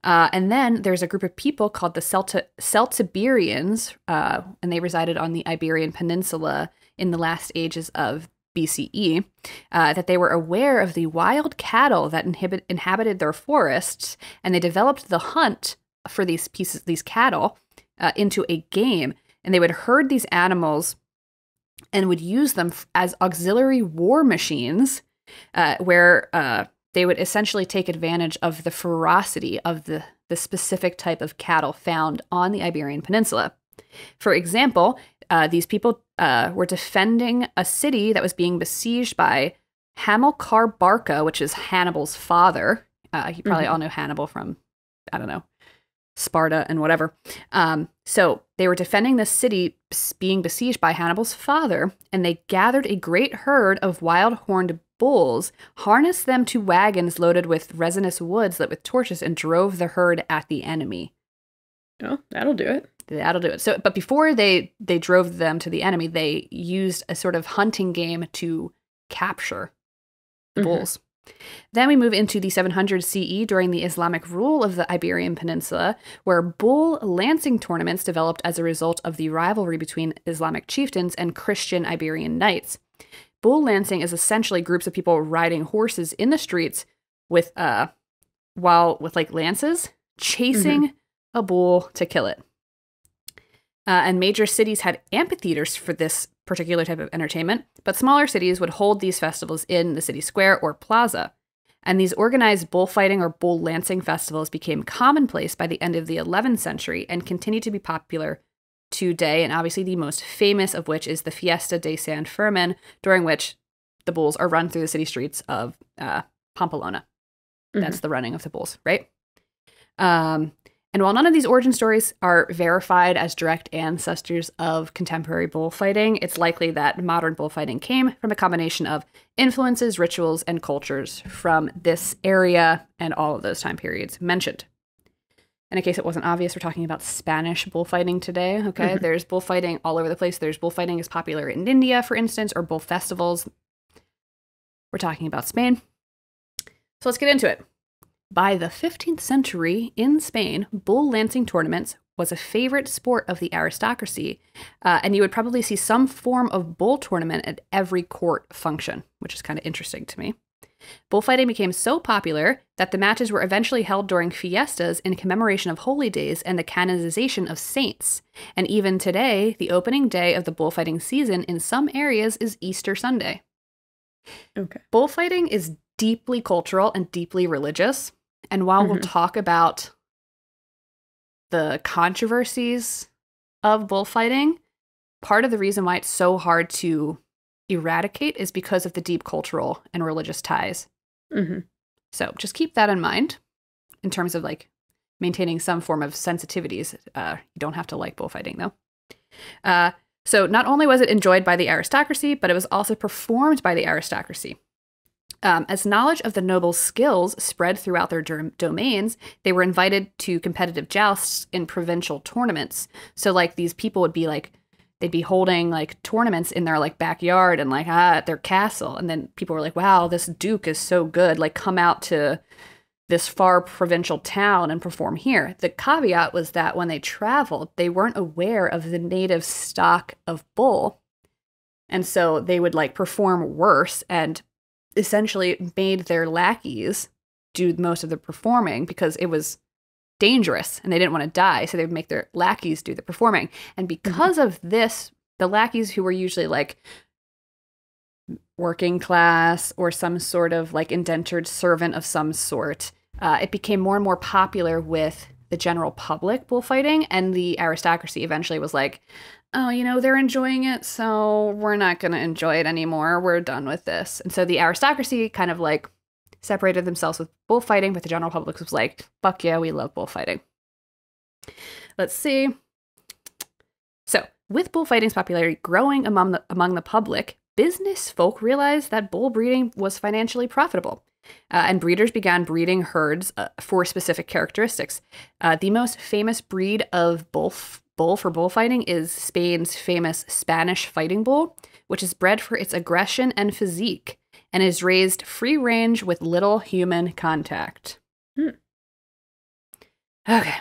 Uh, and then there's a group of people called the Celta- Celtiberians, uh, and they resided on the Iberian Peninsula in the last ages of BCE, uh, that they were aware of the wild cattle that inhibit- inhabited their forests, and they developed the hunt for these pieces, these cattle, uh, into a game. And they would herd these animals and would use them as auxiliary war machines, uh, where uh, they would essentially take advantage of the ferocity of the, the specific type of cattle found on the Iberian Peninsula. For example, uh, these people uh, were defending a city that was being besieged by Hamilcar Barca, which is Hannibal's father. Uh, you probably Mhm. all know Hannibal from, I don't know, Sparta and whatever. Um, so they were defending this city being besieged by Hannibal's father, and they gathered a great herd of wild horned bulls, harnessed them to wagons loaded with resinous woods lit with torches, and drove the herd at the enemy. Oh, that'll do it. That'll do it. So, but before they they drove them to the enemy, they used a sort of hunting game to capture the Mhm. bulls. Then we move into the 700 CE during the Islamic rule of the Iberian Peninsula, where bull lancing tournaments developed as a result of the rivalry between Islamic chieftains and Christian Iberian knights. Bull lancing is essentially groups of people riding horses in the streets with uh while with like lances chasing a bull to kill it. Uh, and major cities had amphitheaters for this particular type of entertainment, but smaller cities would hold these festivals in the city square or plaza. And these organized bullfighting or bull lancing festivals became commonplace by the end of the 11th century and continue to be popular today. And obviously, the most famous of which is the Fiesta de San Fermin, during which the bulls are run through the city streets of uh, Pamplona. That's the running of the bulls, right? Um, and while none of these origin stories are verified as direct ancestors of contemporary bullfighting, it's likely that modern bullfighting came from a combination of influences, rituals, and cultures from this area and all of those time periods mentioned. And in case it wasn't obvious, we're talking about Spanish bullfighting today. Okay, Mhm. there's bullfighting all over the place. There's bullfighting is popular in India, for instance, or bull festivals. We're talking about Spain. So let's get into it. By the 15th century in Spain, bull lancing tournaments was a favorite sport of the aristocracy, uh, and you would probably see some form of bull tournament at every court function, which is kind of interesting to me. Bullfighting became so popular that the matches were eventually held during fiestas in commemoration of holy days and the canonization of saints. And even today, the opening day of the bullfighting season in some areas is Easter Sunday. Okay. Bullfighting is deeply cultural and deeply religious. And while we'll Mhm. talk about the controversies of bullfighting, part of the reason why it's so hard to eradicate is because of the deep cultural and religious ties. hmm So just keep that in mind in terms of like maintaining some form of sensitivities. Uh, you don't have to like bullfighting though. Uh, so not only was it enjoyed by the aristocracy, but it was also performed by the aristocracy. Um, as knowledge of the nobles' skills spread throughout their dom- domains, they were invited to competitive jousts in provincial tournaments. So, like, these people would be like, they'd be holding like tournaments in their like backyard and like ah, at their castle. And then people were like, wow, this duke is so good. Like, come out to this far provincial town and perform here. The caveat was that when they traveled, they weren't aware of the native stock of bull. And so they would like perform worse and essentially made their lackeys do most of the performing because it was dangerous and they didn't want to die. So they would make their lackeys do the performing. And because mm-hmm. of this, the lackeys who were usually like working class or some sort of like indentured servant of some sort, uh, it became more and more popular with the general public bullfighting. And the aristocracy eventually was like, oh, you know, they're enjoying it, so we're not going to enjoy it anymore. We're done with this. And so the aristocracy kind of like separated themselves with bullfighting, but the general public was like, fuck yeah, we love bullfighting. Let's see. So, with bullfighting's popularity growing among the, among the public, business folk realized that bull breeding was financially profitable. Uh, and breeders began breeding herds uh, for specific characteristics. Uh, the most famous breed of bull bull for bullfighting is Spain's famous Spanish fighting bull, which is bred for its aggression and physique and is raised free range with little human contact. Hmm. Okay.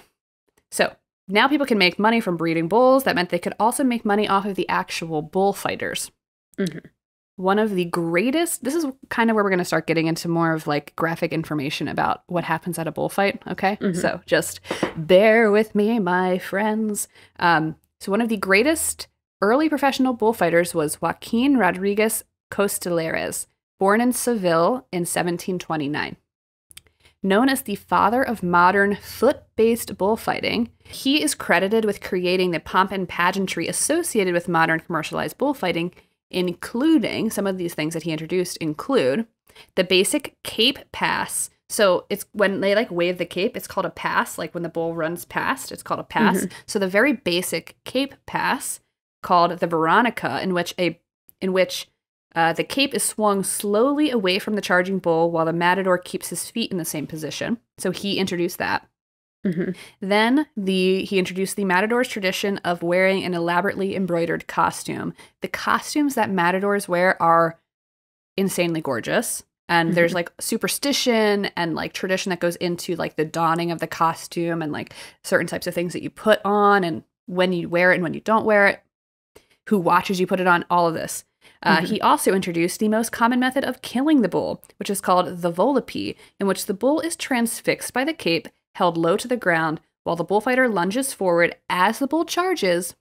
So now people can make money from breeding bulls. That meant they could also make money off of the actual bullfighters. Mm-hmm one of the greatest this is kind of where we're going to start getting into more of like graphic information about what happens at a bullfight okay? Mm-hmm. so just bear with me my friends. Um, so one of the greatest early professional bullfighters was joaquin rodriguez Costillares born in seville in 1729 Known as the father of modern foot based bullfighting, he is credited with creating the pomp and pageantry associated with modern commercialized bullfighting including some of these things that he introduced include the basic cape pass. So it's when they like wave the cape, it's called a pass. Like when the bull runs past, it's called a pass. Mm-hmm. So the very basic cape pass called the Veronica, in which a in which uh, the cape is swung slowly away from the charging bull while the matador keeps his feet in the same position. So he introduced that. Mm-hmm. Then the he introduced the matador's tradition of wearing an elaborately embroidered costume. The costumes that matadors wear are insanely gorgeous. And mm-hmm. there's like superstition and like tradition that goes into like the donning of the costume and like certain types of things that you put on and when you wear it and when you don't wear it, who watches you put it on, all of this. Uh, mm-hmm. He also introduced the most common method of killing the bull, which is called the volapié, in which the bull is transfixed by the cape held low to the ground while the bullfighter lunges forward as the bull charges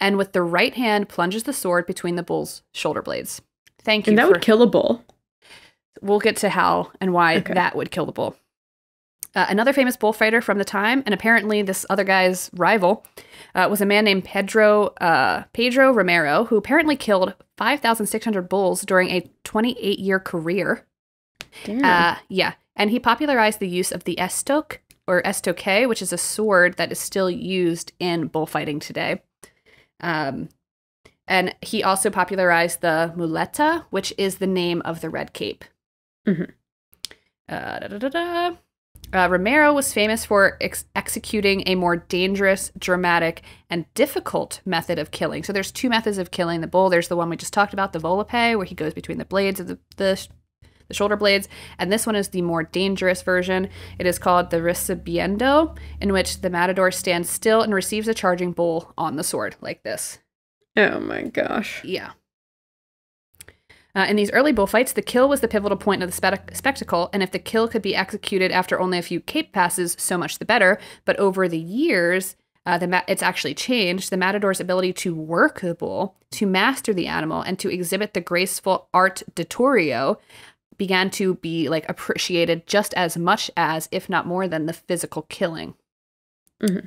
and with the right hand plunges the sword between the bull's shoulder blades. Thank you. And that for- would kill a bull. We'll get to how and why okay. that would kill the bull. Uh, another famous bullfighter from the time, and apparently this other guy's rival, uh, was a man named Pedro uh, Pedro Romero, who apparently killed 5,600 bulls during a 28 year career. Damn. Uh, yeah, and he popularized the use of the estoque, or estoque, which is a sword that is still used in bullfighting today. Um, and he also popularized the muleta, which is the name of the red cape. Mm-hmm. Uh, da, da, da, uh, Romero was famous for ex- executing a more dangerous, dramatic, and difficult method of killing. So there's two methods of killing the bull. There's the one we just talked about, the volapié, where he goes between the blades of the, the the shoulder blades, and this one is the more dangerous version. It is called the recibiendo, in which the matador stands still and receives a charging bull on the sword, like this. Oh my gosh. Yeah. Uh, in these early bullfights, the kill was the pivotal point of the spe- spectacle, and if the kill could be executed after only a few cape passes, so much the better. But over the years, uh, the it's actually changed. The matador's ability to work the bull, to master the animal, and to exhibit the graceful art ditorio began to be like appreciated just as much as, if not more than, the physical killing. Mm-hmm.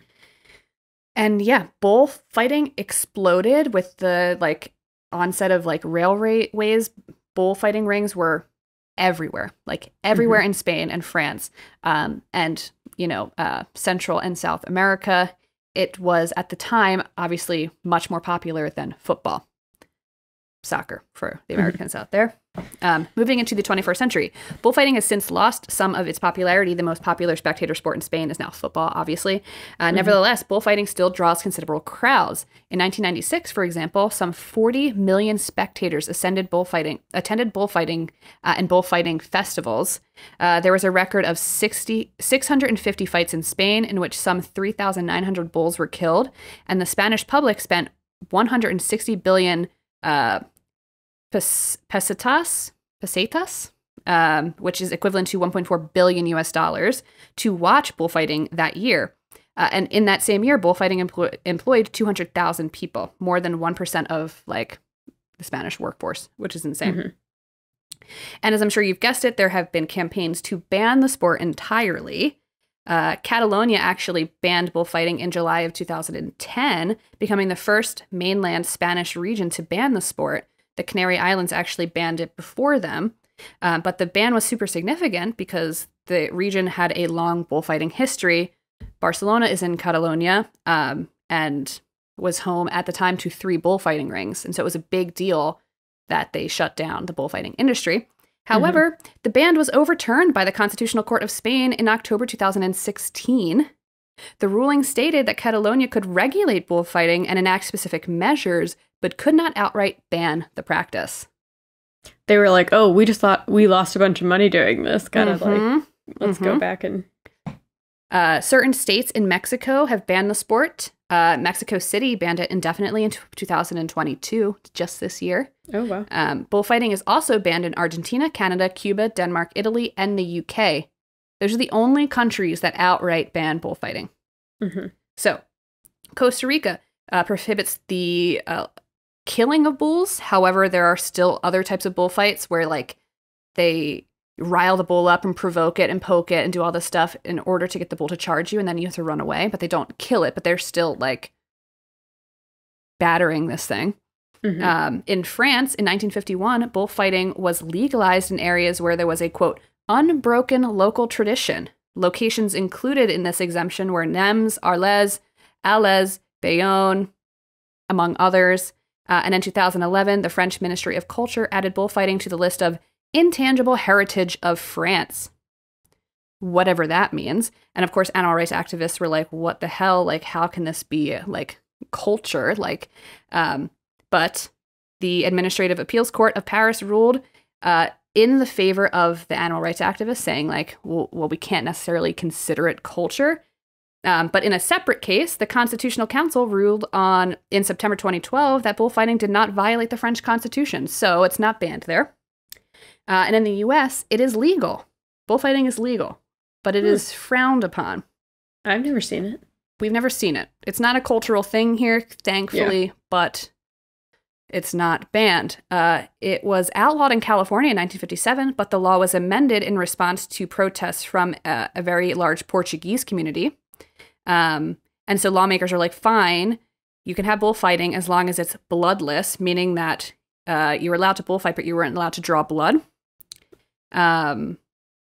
And yeah, bullfighting exploded with the like onset of like railways. Bullfighting rings were everywhere, like everywhere mm-hmm. in Spain and France, um, and you know, uh, Central and South America. It was at the time obviously much more popular than football. Soccer for the Americans out there. Um, moving into the 21st century, bullfighting has since lost some of its popularity. The most popular spectator sport in Spain is now football, obviously. Uh, Nevertheless, bullfighting still draws considerable crowds. In 1996, for example, some 40 million spectators ascended bullfighting, attended bullfighting uh, and bullfighting festivals. Uh, there was a record of 60, 650 fights in Spain, in which some 3,900 bulls were killed, and the Spanish public spent 160 billion uh, pes- pesetas, pesetas, um, which is equivalent to 1.4 billion US dollars, to watch bullfighting that year. Uh, and in that same year, bullfighting employ- employed 200,000 people, more than 1% of like the Spanish workforce, which is insane. Mhm. And as I'm sure you've guessed it, there have been campaigns to ban the sport entirely. Uh, Catalonia actually banned bullfighting in July of 2010, becoming the first mainland Spanish region to ban the sport. The Canary Islands actually banned it before them. Uh, but the ban was super significant because the region had a long bullfighting history. Barcelona is in Catalonia um, and was home at the time to three bullfighting rings. And so it was a big deal that they shut down the bullfighting industry. However, the ban was overturned by the Constitutional Court of Spain in October 2016. The ruling stated that Catalonia could regulate bullfighting and enact specific measures, but could not outright ban the practice. They were like, "Oh, we just thought we lost a bunch of money doing this." Kind of like, Mhm. let's go Mhm. back and Uh, certain states in Mexico have banned the sport. Uh, Mexico City banned it indefinitely in t- 2022, just this year. oh wow, Um, bullfighting is also banned in Argentina, Canada, Cuba, Denmark, Italy, and the UK. Those are the only countries that outright ban bullfighting. hmm So, Costa Rica uh, prohibits the uh, killing of bulls. However, there are still other types of bullfights where, like, they rile the bull up and provoke it and poke it and do all this stuff in order to get the bull to charge you, and then you have to run away. But they don't kill it, but they're still like battering this thing. Mhm. Um, in France, in 1951, bullfighting was legalized in areas where there was a quote unbroken local tradition. Locations included in this exemption were Nîmes, Arles, Alès, Bayonne, among others. Uh, and in 2011, the French Ministry of Culture added bullfighting to the list of intangible heritage of France. Whatever that means. And of course, animal rights activists were like, what the hell? Like, how can this be like culture? Like, um, but the Administrative Appeals Court of Paris ruled uh, in the favor of the animal rights activists, saying, like, well, well we can't necessarily consider it culture. Um, but in a separate case, the Constitutional Council ruled on in September 2012 that bullfighting did not violate the French Constitution, so it's not banned there. Uh, and in the U.S., it is legal. Bullfighting is legal, but it Hmm. is frowned upon. I've never seen it. We've never seen it. It's not a cultural thing here, thankfully, but it's not banned. Uh, it was outlawed in California in 1957, but the law was amended in response to protests from a, a very large Portuguese community. Um, and so lawmakers are like, fine, you can have bullfighting as long as it's bloodless, meaning that uh, you were allowed to bullfight, but you weren't allowed to draw blood. Um,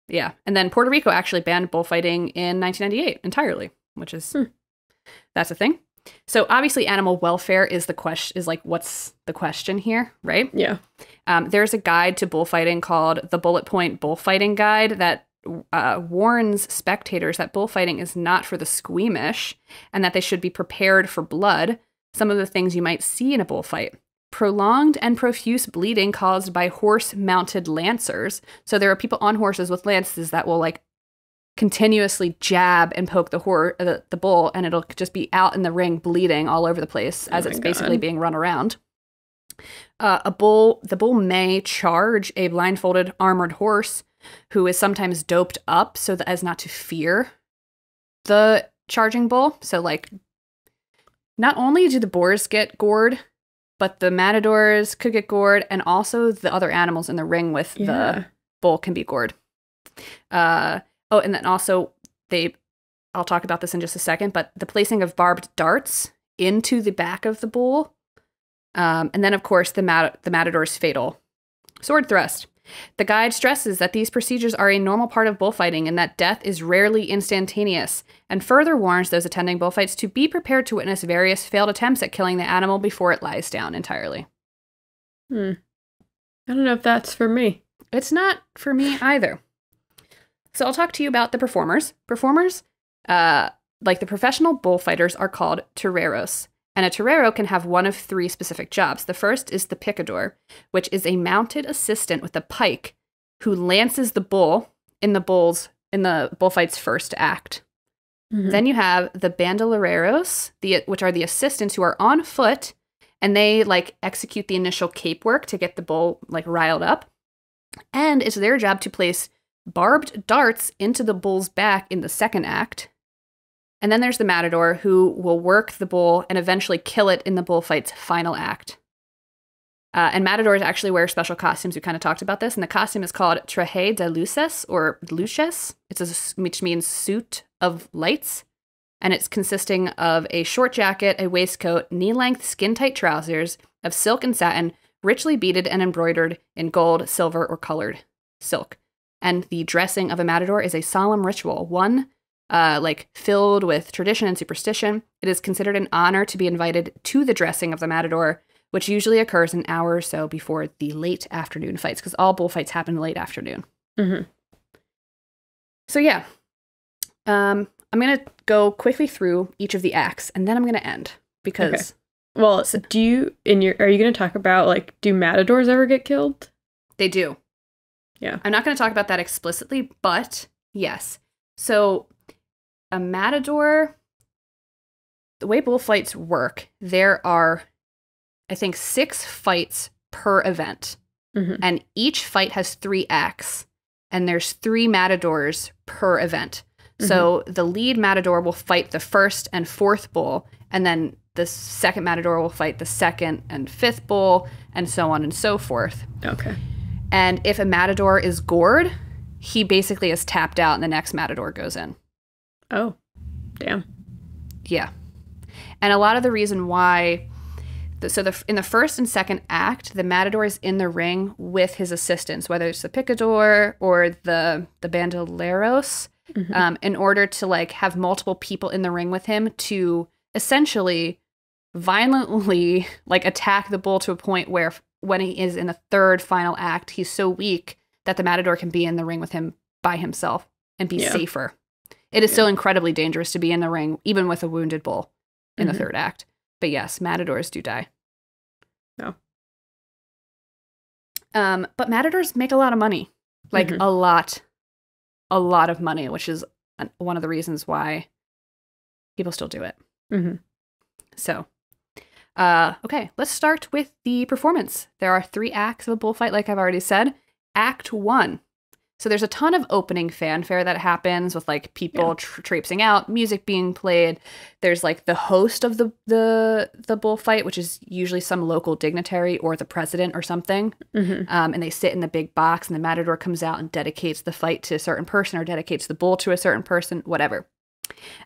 yeah. And then Puerto Rico actually banned bullfighting in 1998 entirely, which is Hmm. that's a thing. So obviously, animal welfare is the question. Is like, what's the question here, right? Yeah. Um, there's a guide to bullfighting called the Bullet Point Bullfighting Guide that uh, warns spectators that bullfighting is not for the squeamish and that they should be prepared for blood. Some of the things you might see in a bullfight prolonged and profuse bleeding caused by horse mounted lancers. So there are people on horses with lances that will like continuously jab and poke the hor- the, the bull and it'll just be out in the ring bleeding all over the place Oh as my it's basically being run around. Uh, a bull, the bull may charge a blindfolded armored horse who is sometimes doped up so that as not to fear the charging bull. So like, not only do the boars get gored, but the matadors could get gored, and also the other animals in the ring with the bull can be gored. Uh, oh, and then also they, I'll talk about this in just a second, but the placing of barbed darts into the back of the bull, um, and then of course the mat- the matador's fatal sword thrust. The guide stresses that these procedures are a normal part of bullfighting and that death is rarely instantaneous, and further warns those attending bullfights to be prepared to witness various failed attempts at killing the animal before it lies down entirely. Hmm. I don't know if that's for me. It's not for me either. So I'll talk to you about the performers. Performers, uh, like the professional bullfighters, are called toreros. And a torero can have one of three specific jobs. The first is the picador, which is a mounted assistant with a pike who lances the bull in the bull's in the bullfight's first act. Mhm. Then you have the bandoleros, the which are the assistants who are on foot and they like execute the initial cape work to get the bull like riled up. And it's their job to place barbed darts into the bull's back in the second act. And then there's the matador who will work the bull and eventually kill it in the bullfight's final act. Uh, and matadors actually wear special costumes. We kind of talked about this, and the costume is called traje de luces or luces. It's a, which means suit of lights, and it's consisting of a short jacket, a waistcoat, knee-length skin-tight trousers of silk and satin, richly beaded and embroidered in gold, silver, or colored silk. And the dressing of a matador is a solemn ritual, one uh, like filled with tradition and superstition. It is considered an honor to be invited to the dressing of the matador, which usually occurs an hour or so before the late afternoon fights, because all bullfights happen late afternoon. Mhm. So yeah, um, I'm gonna go quickly through each of the acts, and then I'm gonna end because Okay. Well, do you in your are you going to talk about like do matadors ever get killed? They do. Yeah. I'm not going to talk about that explicitly, but yes. So, a matador, the way bullfights work, there are, I think, six fights per event. Mhm. And each fight has three acts, and there's three matadors per event. So, the lead matador will fight the first and fourth bull, and then the second matador will fight the second and fifth bull, and so on and so forth. Okay. And if a matador is gored, he basically is tapped out and the next matador goes in. Oh. Damn. Yeah. And a lot of the reason why so the in the first and second act, the matador is in the ring with his assistants, whether it's the picador or the the bandoleros, Mhm. um, in order to like have multiple people in the ring with him to essentially violently (laughs) like attack the bull to a point where when he is in the third final act, he's so weak that the matador can be in the ring with him by himself and be Yeah. safer. It is still incredibly dangerous to be in the ring, even with a wounded bull in Mhm. the third act. But yes, matadors do die. No. Um, but matadors make a lot of money, like Mhm. a lot, a lot of money, which is one of the reasons why people still do it. Mm-hmm. So, uh, okay, let's start with the performance. There are three acts of a bullfight, like I've already said. Act one. So there's a ton of opening fanfare that happens with like people Yeah. tra- traipsing out, music being played. There's like the host of the the the bullfight, which is usually some local dignitary or the president or something. Mhm. Um, and they sit in the big box, and the matador comes out and dedicates the fight to a certain person or dedicates the bull to a certain person, whatever.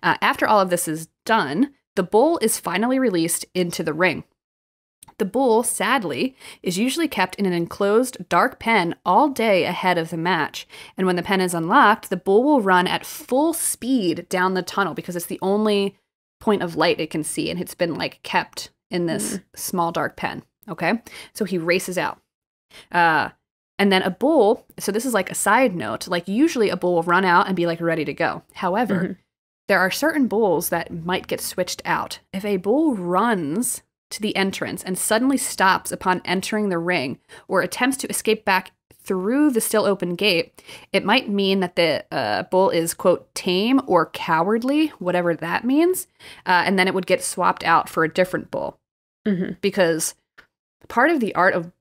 Uh, after all of this is done, the bull is finally released into the ring. The bull, sadly, is usually kept in an enclosed dark pen all day ahead of the match. And when the pen is unlocked, the bull will run at full speed down the tunnel because it's the only point of light it can see. And it's been like kept in this small dark pen. Okay. So he races out. Uh, and then a bull, so this is like a side note, like usually a bull will run out and be like ready to go. However, Mhm. there are certain bulls that might get switched out. If a bull runs to the entrance and suddenly stops upon entering the ring or attempts to escape back through the still open gate, it might mean that the uh, bull is, quote, tame or cowardly, whatever that means. Uh, and then it would get swapped out for a different bull Mhm. because part of the art of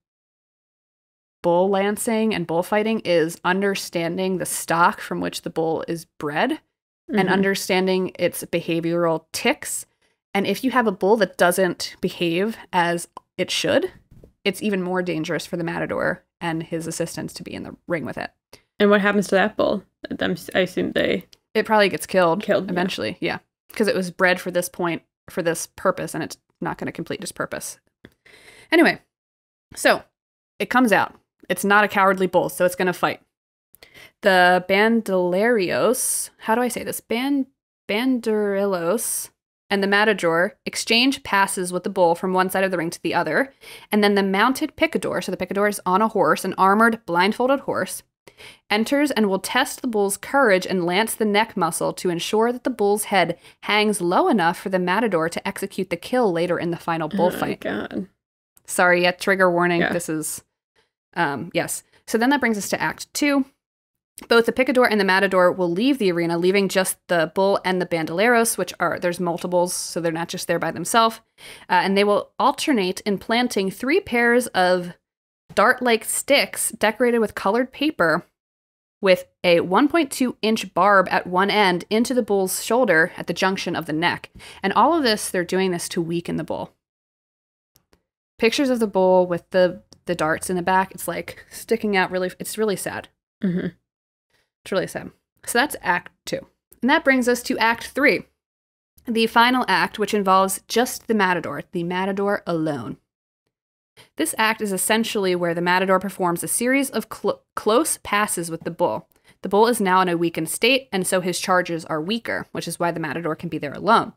bull lancing and bullfighting is understanding the stock from which the bull is bred and Mhm. understanding its behavioral ticks. And if you have a bull that doesn't behave as it should, it's even more dangerous for the matador and his assistants to be in the ring with it. And what happens to that bull? I assume they. It probably gets killed, Killed, eventually, yeah, because it was bred for this point, for this purpose, and it's not going to complete its purpose. Anyway, so it comes out. It's not a cowardly bull, so it's going to fight. The Bandolerios, how do I say this? Band Banderillos and the matador exchange passes with the bull from one side of the ring to the other, and then the mounted picador, so the picador is on a horse, an armored, blindfolded horse, enters and will test the bull's courage and lance the neck muscle to ensure that the bull's head hangs low enough for the matador to execute the kill later in the final bullfight. Oh my god. Sorry, yet trigger warning. Yeah. This is, um, yes. So then that brings us to Act Two. Both the picador and the matador will leave the arena, leaving just the bull and the bandoleros, which are there's multiples, so they're not just there by themselves. Uh, and they will alternate in planting three pairs of dart-like sticks decorated with colored paper, with a 1.2 inch barb at one end into the bull's shoulder at the junction of the neck. And all of this, they're doing this to weaken the bull pictures of the bull with the the darts in the back. It's like sticking out really. It's really sad. hmm It's really sad. So that's Act Two, and that brings us to Act Three, the final act, which involves just the matador, the matador alone. This act is essentially where the matador performs a series of cl- close passes with the bull. The bull is now in a weakened state, and so his charges are weaker, which is why the matador can be there alone.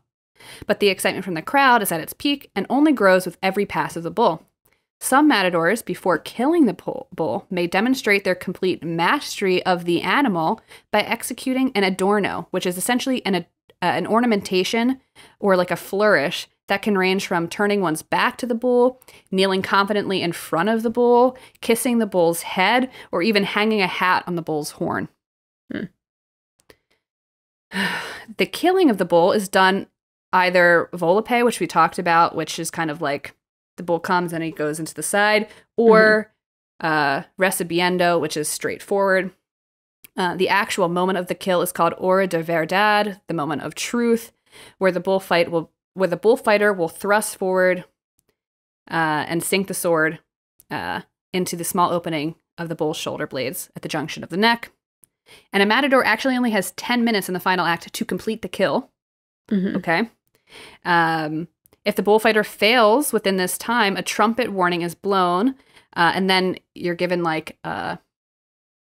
But the excitement from the crowd is at its peak and only grows with every pass of the bull. Some matadors, before killing the bull, bull, may demonstrate their complete mastery of the animal by executing an adorno, which is essentially an, uh, an ornamentation or like a flourish that can range from turning one's back to the bull, kneeling confidently in front of the bull, kissing the bull's head, or even hanging a hat on the bull's horn. Hmm. (sighs) the killing of the bull is done either volapié, which we talked about, which is kind of like the bull comes and he goes into the side, or uh, recibiendo, which is straightforward. Uh, the actual moment of the kill is called hora de verdad, the moment of truth, where the bullfight will, where the bullfighter will thrust forward uh, and sink the sword uh, into the small opening of the bull's shoulder blades at the junction of the neck. And a matador actually only has 10 minutes in the final act to complete the kill. hmm Okay. Um, if the bullfighter fails within this time, a trumpet warning is blown, uh, and then you're given like uh,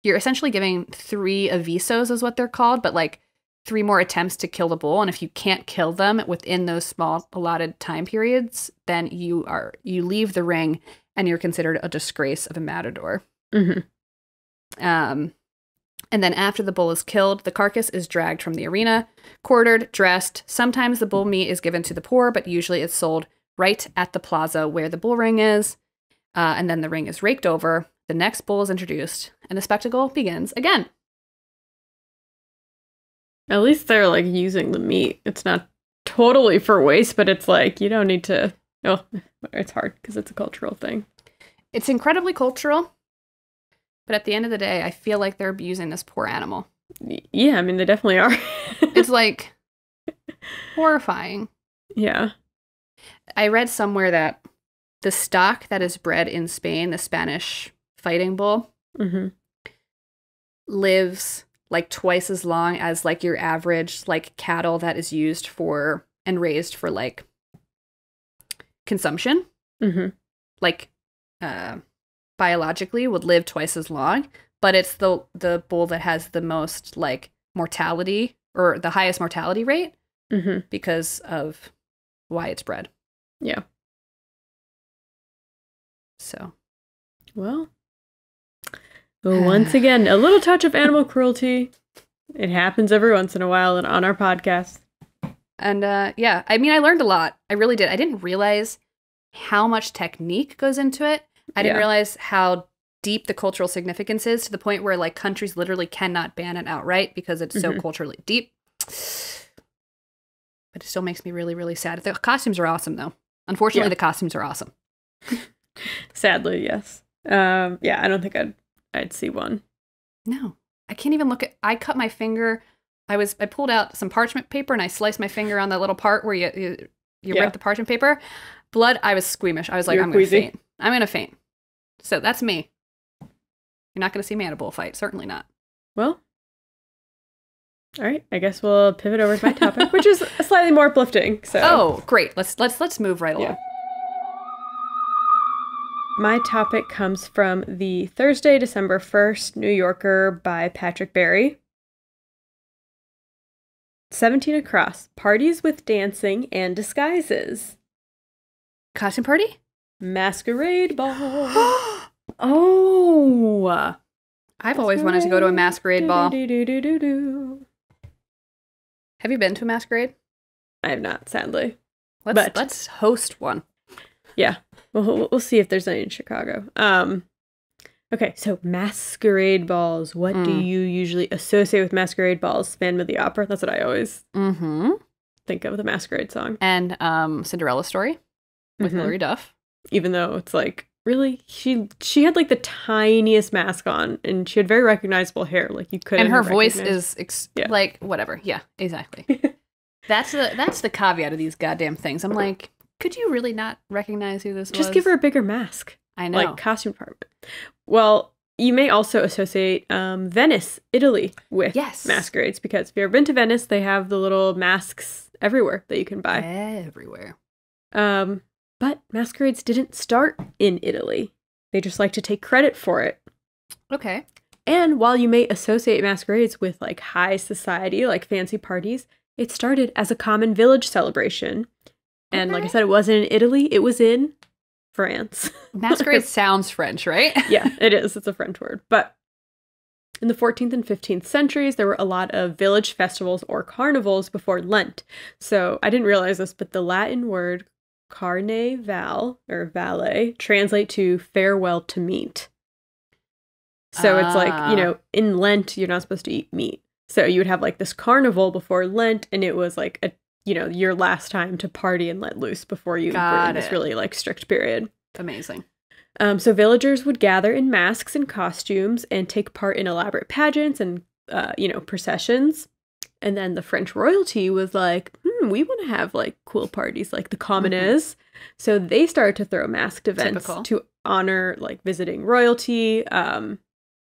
you're essentially giving three avisos, is what they're called, but like three more attempts to kill the bull. And if you can't kill them within those small allotted time periods, then you are you leave the ring and you're considered a disgrace of a matador. hmm Um, and then after the bull is killed, the carcass is dragged from the arena, quartered, dressed. Sometimes the bull meat is given to the poor, but usually it's sold right at the plaza where the bull ring is. Uh, and then the ring is raked over. The next bull is introduced, and the spectacle begins again. At least they're like using the meat. It's not totally for waste, but it's like you don't need to. Oh, it's hard because it's a cultural thing. It's incredibly cultural, but at the end of the day, I feel like they're abusing this poor animal. Yeah, I mean they definitely are. (laughs) It's like horrifying. yeah. I read somewhere that the stock that is bred in Spain, the Spanish fighting bull, hmm lives like twice as long as like your average like cattle that is used for and raised for like consumption hmm like uh biologically would live twice as long but it's the the bull that has the most like mortality or the highest mortality rate hmm because of why it's bred Yeah. so Well, well, once (sighs) again, a little touch of animal cruelty. It happens every once in a while and on our podcast. And uh, yeah, I mean, I learned a lot. I really did. I didn't realize how much technique goes into it. I didn't Yeah. realize how deep the cultural significance is to the point where like countries literally cannot ban it outright because it's so Mhm. culturally deep. But it still makes me really, really sad. The costumes are awesome, though. Unfortunately, Yeah. the costumes are awesome. (laughs) Sadly, yes. Um, yeah, I don't think I'd I'd see one. No, I can't even look at. I cut my finger. I was. I pulled out some parchment paper and I sliced my finger on that little part where you you, you Yeah. rip the parchment paper. Blood. I was squeamish. I was like, You were I'm gonna faint. I'm gonna faint. So that's me. You're not gonna see me at a bullfight. Certainly not. Well, all right. I guess we'll pivot over to my topic, which is (laughs) slightly more uplifting. So, Oh, great. Let's let's let's move right along. Yeah. my topic comes from the Thursday, December first New Yorker by Patrick Berry. 17 across. Parties with dancing and disguises. Costume party? Masquerade ball. (gasps) oh. I've always wanted to go to a masquerade ball. Do-do-do-do-do-do. Have you been to a masquerade? I have not, sadly. Let's But- let's host one. Yeah. We'll, we'll- see if there's any in Chicago. Um, okay, so masquerade balls. What do Mm. you usually associate with masquerade balls? Phantom of the Opera. That's what I always Mm-hmm. think of the masquerade song. And um Cinderella story with Mhm. Hilary Duff. Even though it's like really she she had like the tiniest mask on and she had very recognizable hair. Like you couldn't. And her voice is ex- Yeah. like whatever. Yeah, exactly. (laughs) that's the that's the caveat of these goddamn things. I'm like, could you really not recognize who this was? just give her a bigger mask. I know. like costume department. Well, you may also associate um, Venice, Italy, with Yes. masquerades because if you've ever been to Venice, they have the little masks everywhere that you can buy. everywhere. Um, but masquerades didn't start in Italy; they just like to take credit for it. Okay. And while you may associate masquerades with like high society, like fancy parties, it started as a common village celebration. And like I said, it wasn't in Italy; it was in France. (laughs) Masquerade sounds French, right? (laughs) yeah, it is. It's a French word. But in the 14th and 15th centuries, there were a lot of village festivals or carnivals before Lent. So I didn't realize this, but the Latin word carneval or valet translate to farewell to meat. So it's like, Ah. you know, in Lent, you're not supposed to eat meat. So you would have like this carnival before Lent, and it was like a, you know, your last time to party and let loose before you were Got in this it. really like strict period. Amazing. Um, so villagers would gather in masks and costumes and take part in elaborate pageants and uh, you know processions. And then the French royalty was like, hmm, we want to have like cool parties like the commoners. So they started to throw masked events Typical. to honor like visiting royalty, um,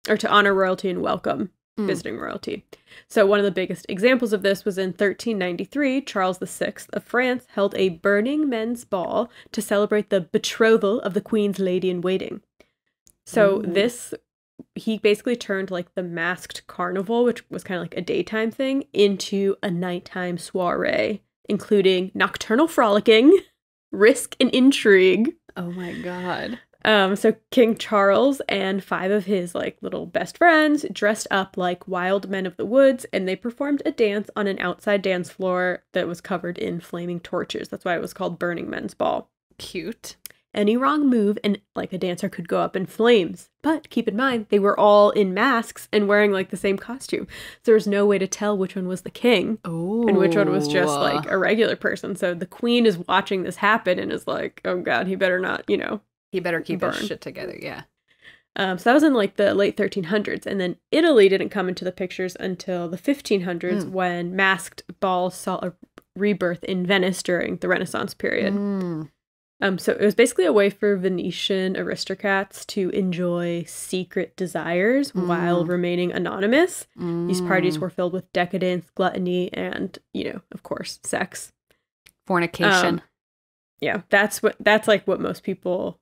or to honor royalty and welcome Mm. visiting royalty. So one of the biggest examples of this was in 1393, Charles VI of France held a burning men's ball to celebrate the betrothal of the queen's lady in waiting. So this he basically turned like the masked carnival, which was kind of like a daytime thing, into a nighttime soiree, including nocturnal frolicking, risk and intrigue. Oh my god. Um, so King Charles and five of his like little best friends dressed up like wild men of the woods, and they performed a dance on an outside dance floor that was covered in flaming torches. That's why it was called Burning Men's Ball. Cute. Any wrong move, and like a dancer could go up in flames. But keep in mind, they were all in masks and wearing like the same costume, so there was no way to tell which one was the king Oh. and which one was just like a regular person. So the queen is watching this happen and is like, "Oh God, he better not," you know, he better keep burn. his shit together. Yeah. Um, so that was in like the late 1300s, and then Italy didn't come into the pictures until the 1500s Mm. when masked balls saw a rebirth in Venice during the Renaissance period. Mm. Um, so it was basically a way for Venetian aristocrats to enjoy secret desires while Mm. remaining anonymous. These parties Mm. were filled with decadence, gluttony, and you know, of course, sex. fornication. Um, Yeah, that's what that's like what most people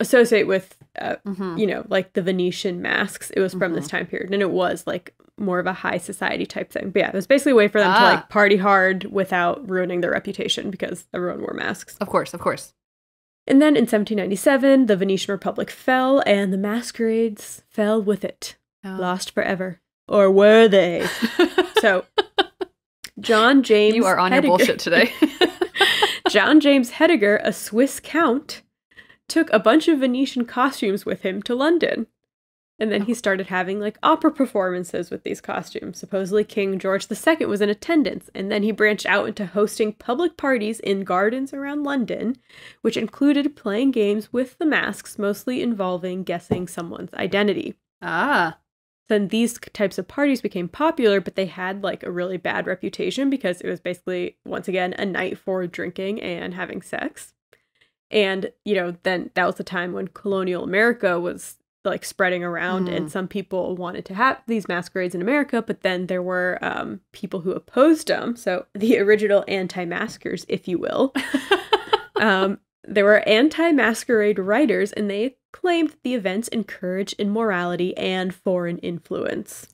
associate with uh, Mhm. you know, like the Venetian masks. It was from this Mhm. time period, and it was like more of a high society type thing. But yeah, it was basically a way for them to Ah. like party hard without ruining their reputation because everyone wore masks. Of course, of course. And then in 1797, the Venetian Republic fell, and the masquerades fell with it, Oh. lost forever. Or were they? So, John James. (laughs) you are on your bullshit today. (laughs) John James Heidegger, a Swiss count, took a bunch of Venetian costumes with him to London. And then he started having like opera performances with these costumes. Supposedly, King George II was in attendance, and then he branched out into hosting public parties in gardens around London, which included playing games with the masks, mostly involving guessing someone's identity. ah. Then these types of parties became popular, but they had like a really bad reputation because it was basically, once again, a night for drinking and having sex. And, you know, then that was the time when colonial America was like spreading around, Mhm. and some people wanted to have these masquerades in America, but then there were um, people who opposed them. So the original anti maskers, if you will. (laughs) um, there were anti masquerade writers, and they claimed that the events encouraged immorality and foreign influence.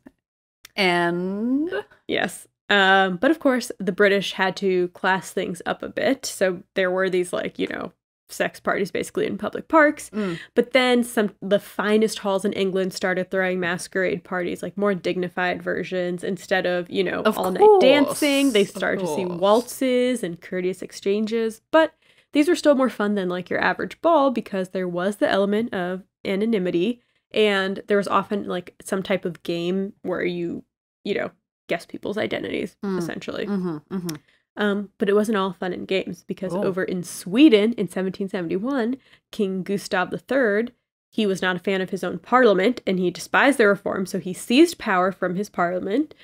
and Yes. Um, but of course, the British had to class things up a bit. So there were these, like, you know, sex parties basically in public parks. Mm. But then some the finest halls in England started throwing masquerade parties, like more dignified versions instead of, you know, Of all night dancing. They started to see waltzes and courteous exchanges. But these were still more fun than like your average ball because there was the element of anonymity and there was often like some type of game where you, you know, guess people's identities Mm. essentially. Mm-hmm, mm-hmm. Um, but it wasn't all fun and games because Oh. over in Sweden in 1771, King Gustav III, he was not a fan of his own parliament and he despised the reforms, so he seized power from his parliament.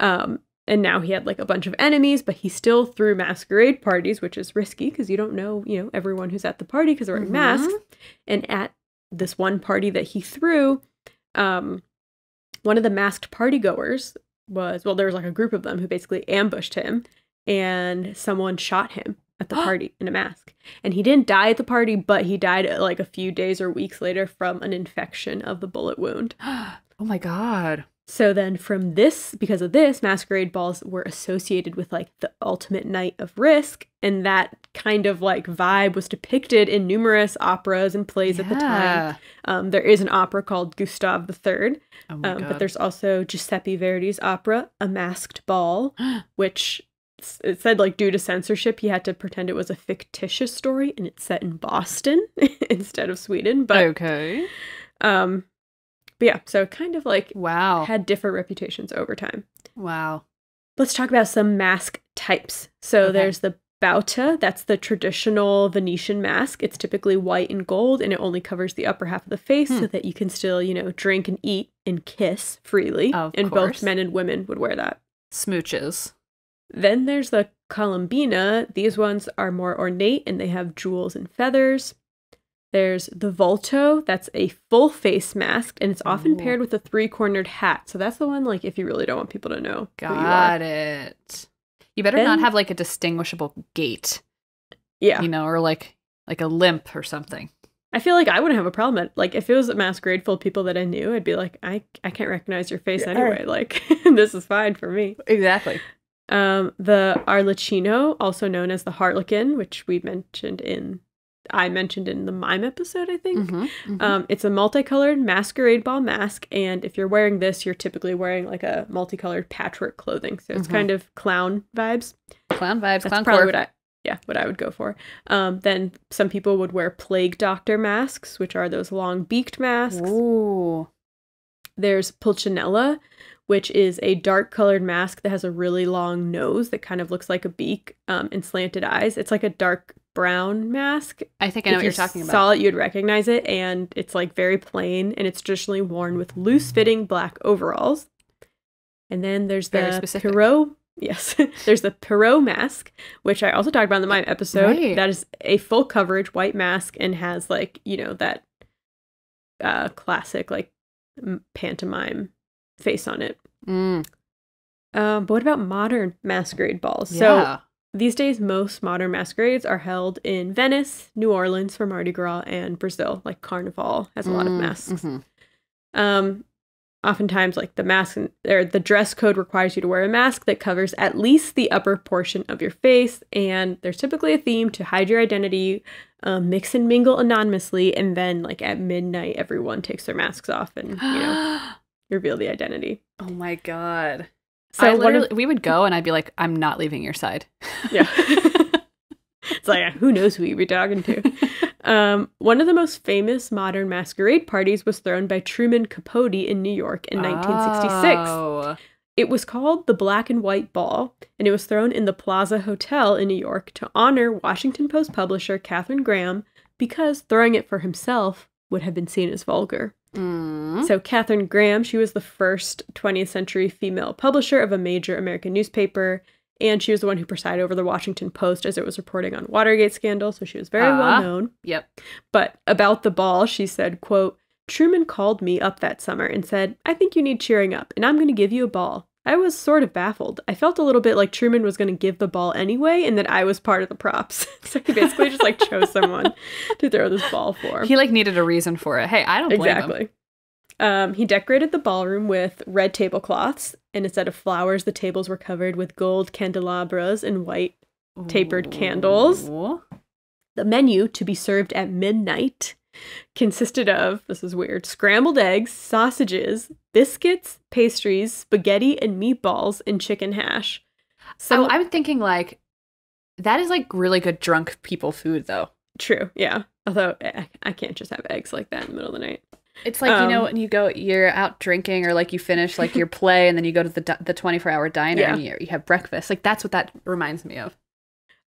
Um, and now he had like a bunch of enemies, but he still threw masquerade parties, which is risky because you don't know, you know, everyone who's at the party because they're wearing Mhm. masks. And at this one party that he threw, um, one of the masked party goers was well, there was like a group of them who basically ambushed him, and someone shot him at the (gasps) party in a mask. And he didn't die at the party, but he died uh, like a few days or weeks later from an infection of the bullet wound. (gasps) oh my god. So then from this because of this masquerade balls were associated with like the ultimate night of risk and that kind of like vibe was depicted in numerous operas and plays at the time. Um, there is an opera called Gustav III, Oh um, but there's also Giuseppe Verdi's opera A Masked Ball, (gasps) which it said like due to censorship he had to pretend it was a fictitious story and it's set in Boston (laughs) instead of Sweden. But okay. um, but yeah, so kind of like Wow. had different reputations over time. wow. Let's talk about some mask types. So Okay. there's the bauta, that's the traditional Venetian mask. It's typically white and gold and it only covers the upper half of the face Hmm. so that you can still, you know, drink and eat and kiss freely. Of and course. both men and women would wear that. Smooches. Then there's the Colombina. These ones are more ornate and they have jewels and feathers. There's the Volto. That's a full face mask and it's often Ooh. paired with a three cornered hat. So that's the one, like, if you really don't want people to know who you are. Got it. You better not have like a distinguishable gait, Yeah. you know, or like like a limp or something. I feel like I wouldn't have a problem. At, like, if it was a masquerade full of people that I knew, I'd be like, I, I can't recognize your face Yeah. anyway. Like, (laughs) this is fine for me. Exactly. Um, the Arlecchino, also known as the Harlequin, which we mentioned in, I mentioned in the mime episode, I think. Mm-hmm. Um, it's a multicolored masquerade ball mask, and if you're wearing this, you're typically wearing like a multicolored patchwork clothing, so it's Mhm. kind of clown vibes. clown vibes, That's clown probably core. what I, yeah, what I would go for. Um, then some people would wear plague doctor masks, which are those long beaked masks. Ooh. There's Pulcinella, which is a dark colored mask that has a really long nose that kind of looks like a beak um, and slanted eyes. It's like a dark brown mask. I think I know if what you you're talking about. saw it, you'd recognize it, and it's like very plain, and it's traditionally worn with loose-fitting black overalls. And then there's Very the specific. Pierrot. Yes, (laughs) there's the Pierrot mask, which I also talked about in the mime episode. Right. That is a full coverage white mask and has like you know that uh classic like m- pantomime face on it. Mm, Um, but what about modern masquerade balls? yeah. So these days, most modern masquerades are held in Venice, New Orleans for Mardi Gras, and Brazil. Like Carnival has a lot of Mm, masks. mhm. Um, oftentimes, like the mask and- or the dress code requires you to wear a mask that covers at least the upper portion of your face, and there's typically a theme to hide your identity, um, mix and mingle anonymously, and then like at midnight, everyone takes their masks off and you know reveal the identity. oh my god. So I literally, of we would go and I'd be like, I'm not leaving your side. yeah. (laughs) it's like who knows who you'd be talking to. (laughs) Um, one of the most famous modern masquerade parties was thrown by Truman Capote in New York in 1966. Oh. It was called the Black and White Ball, and it was thrown in the Plaza Hotel in New York to honor Washington Post publisher Katharine Graham because throwing it for himself would have been seen as vulgar. Mm. So, Katharine Graham, she was the first 20th century female publisher of a major American newspaper, and she was the one who presided over the Washington Post as it was reporting on Watergate scandal, so she was very Ah. well known. Yep. But about the ball, she said, quote, Truman called me up that summer and said, I think you need cheering up, and I'm going to give you a ball. I was sort of baffled. I felt a little bit like Truman was going to give the ball anyway, and that I was part of the props. (laughs) so he basically just like chose someone to throw this ball for. He like needed a reason for it. Hey, I don't blame him. exactly. Um, he decorated the ballroom with red tablecloths, and instead of flowers, the tables were covered with gold candelabras and white tapered candles. The menu to be served at midnight consisted of this is weird scrambled eggs, sausages, biscuits, pastries, spaghetti, and meatballs, and chicken hash. So So I'm thinking like that is like really good drunk people food though. true, yeah. Although I, I can't just have eggs like that in the middle of the night. It's like you know Um, when you go you're out drinking or like you finish like your (laughs) play and then you go to the the 24 hour diner Yeah. and you, you have breakfast. Like that's what that reminds me of.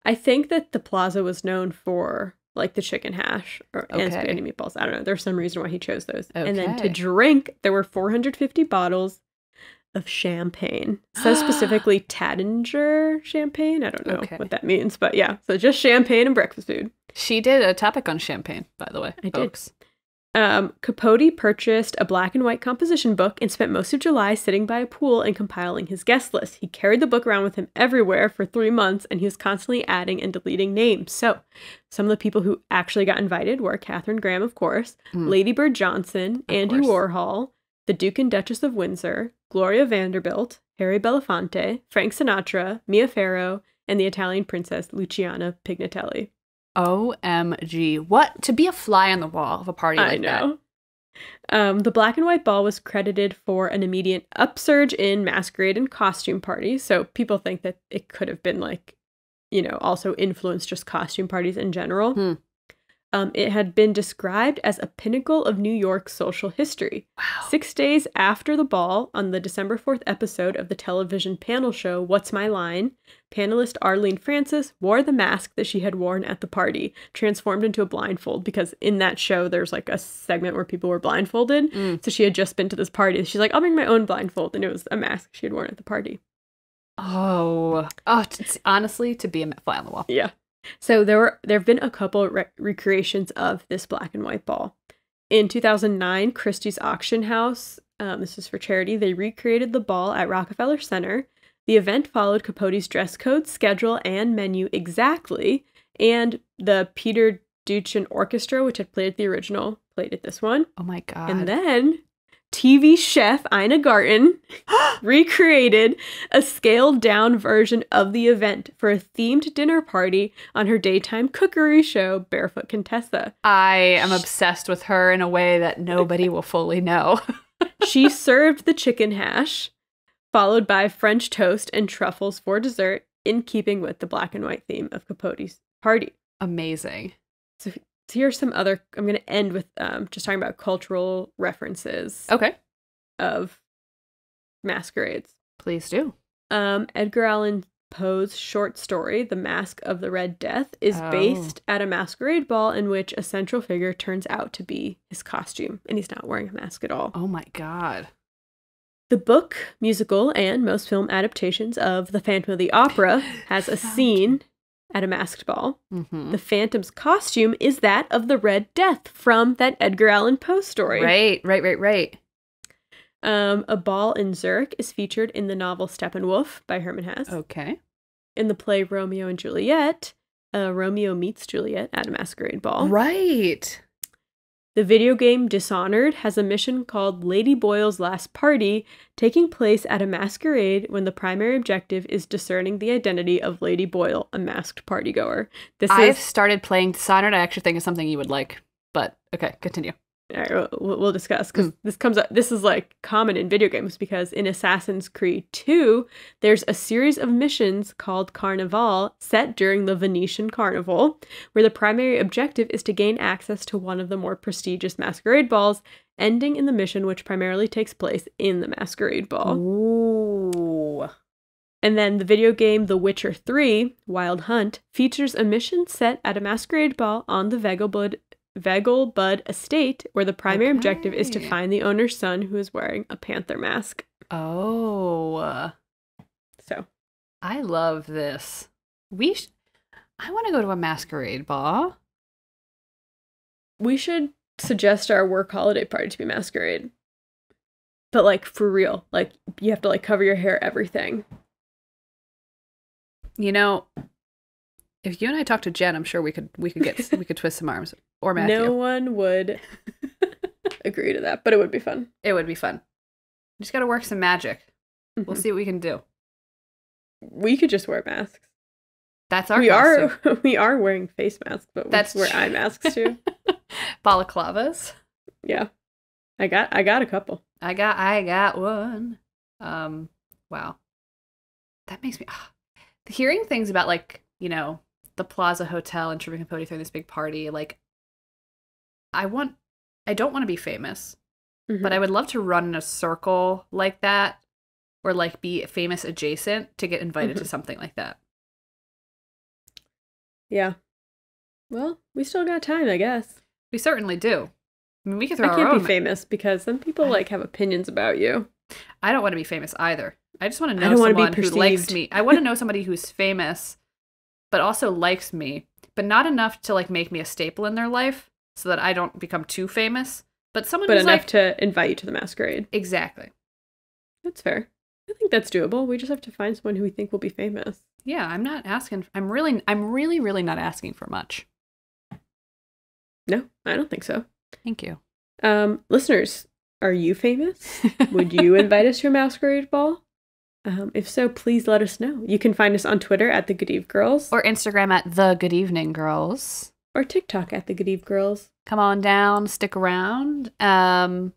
I think that the plaza was known for like the chicken hash or, and spaghetti meatballs. I don't know. There's some reason why he chose those. Okay. And then to drink, there were 450 bottles of champagne. So (gasps) specifically Taittinger champagne. I don't know Okay. what that means, but yeah. So just champagne and breakfast food. She did a topic on champagne, by the way. I did. folks. Um, Capote purchased a black and white composition book and spent most of July sitting by a pool and compiling his guest list. He carried the book around with him everywhere for three months and he was constantly adding and deleting names. So, some of the people who actually got invited were Katharine Graham, of course, Mm. Lady Bird Johnson, Andy course. Warhol, the Duke and Duchess of Windsor, Gloria Vanderbilt, Harry Belafonte, Frank Sinatra, Mia Farrow, and the Italian princess Luciana Pignatelli. OMG. What to be a fly on the wall of a party like I that. know. Um, the black and white ball was credited for an immediate upsurge in masquerade and costume parties. So people think that it could have been like, you know, also influenced just costume parties in general. Hmm. Um, it had been described as a pinnacle of New York's social history. Wow. Six days after the ball, on the December 4th episode of the television panel show What's My Line, panelist Arlene Francis wore the mask that she had worn at the party, transformed into a blindfold because in that show there's like a segment where people were blindfolded. Mm. So she had just been to this party. She's like, I'll bring my own blindfold. And it was a mask she had worn at the party. Oh. Oh, honestly, to be a fly on the wall. Yeah. So there were there have been a couple re- recreations of this black and white ball. In 2009, Christie's Auction House, um, this is for charity, they recreated the ball at Rockefeller Center. The event followed Capote's dress code, schedule, and menu exactly, and the Peter Duchin Orchestra, which had played the original, played at this one. Oh my god. And then TV chef Ina Garten (gasps) recreated a scaled down version of the event for a themed dinner party on her daytime cookery show, Barefoot Contessa. I am obsessed with her in a way that nobody will fully know. (laughs) She served the chicken hash, followed by French toast and truffles for dessert, in keeping with the black and white theme of Capote's party. Amazing. So here's some other, I'm going to end with um, just talking about cultural references Okay. of masquerades. Please do. Um, Edgar Allan Poe's short story, The Masque of the Red Death, is Oh. based at a masquerade ball in which a central figure turns out to be his costume, and he's not wearing a mask at all. Oh my god. The book, musical, and most film adaptations of The Phantom of the Opera (laughs) has a scene at a masked ball. Mm-hmm. The Phantom's costume is that of the Red Death from that Edgar Allan Poe story. Right, right, right, right. Um, a ball in Zurich is featured in the novel Steppenwolf by Hermann Hesse. Okay. in the play Romeo and Juliet, uh, Romeo meets Juliet at a masquerade ball. Right. The video game Dishonored has a mission called Lady Boyle's Last Party, taking place at a masquerade when the primary objective is discerning the identity of Lady Boyle, a masked partygoer. This I've is started playing Dishonored. I actually think is something you would like. But okay, continue. We'll, discuss because hmm. this comes up. This is like common in video games because in Assassin's Creed 2, there's a series of missions called Carnival set during the Venetian Carnival, where the primary objective is to gain access to one of the more prestigious masquerade balls, ending in the mission which primarily takes place in the masquerade ball. Ooh. And then the video game The Witcher 3 Wild Hunt features a mission set at a masquerade ball on the Vegelbud, Vegelbud estate, where the primary objective is to find the owner's son who is wearing a panther mask. Oh. So, I love this. We sh- I want to go to a masquerade ball. we should suggest our work holiday party to be masquerade. But like for real, like you have to like cover your hair, everything. You know, if you and I talked to Jen, I'm sure we could we could get we could twist some arms or Matthew. No one would (laughs) agree to that, but it would be fun. It would be fun. Just got to work some magic. We'll Mhm. see what we can do. We could just wear masks. That's our we costume. are (laughs) we are wearing face masks, but That's true. eye masks too. (laughs) balaclavas. yeah, I got I got a couple. I got I got one. Um wow. That makes me ah. hearing things about like, you know, the Plaza Hotel and Truman Capote throwing this big party, like I want I don't want to be famous, Mm-hmm. but I would love to run in a circle like that or like be famous adjacent to get invited to Mhm. something like that. yeah. Well, we still got time, I guess. We certainly do. I mean, we could throw I can't be famous because then people like have opinions about you. I don't want to be famous either. I just want to know don't wanna be someone who likes me. I want to know somebody who's famous, but also likes me, but not enough to like make me a staple in their life, so that I don't become too famous. But someone But enough like to invite you to the masquerade. exactly. That's fair. I think that's doable. We just have to find someone who we think will be famous. Yeah, I'm not asking. I'm really, I'm really, really not asking for much. No, I don't think so. Thank you. Um, listeners, are you famous? (laughs) Would you invite us to a masquerade ball? Um, if so, please let us know. You can find us on Twitter at the Good Eve Girls or, Instagram at the Good Evening Girls. or TikTok at the Good Eve Girls. Come on down, stick around. Um,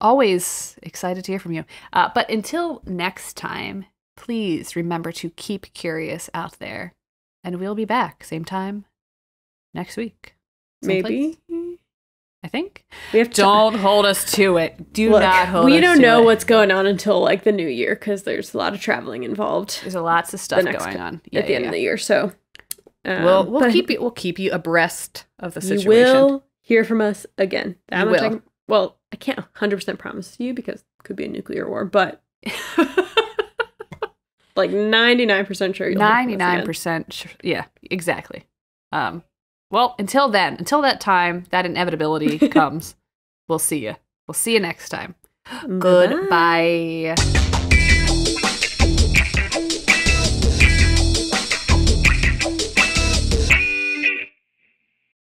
always excited to hear from you. Uh, but until next time, please remember to keep curious out there, and we'll be back same time next week. Maybe place, I think. we have to. Don't hold us to it. Do Look, not hold we don't know it. what's going on until like the new year because there's a lot of traveling involved There's a lots of stuff going on at the end of the year. So um, we'll we'll keep you we'll keep you abreast of the situation. You will hear from us again. That much I will. can- well, I can't 100 percent promise you because it could be a nuclear war, but (laughs) like 99 percent sure you'll hear from us Ninety nine again. percent. Sh- yeah, exactly. Um, well, until then, until that time, that inevitability (laughs) comes. We'll see you. We'll see you next time. Bye-bye. Goodbye.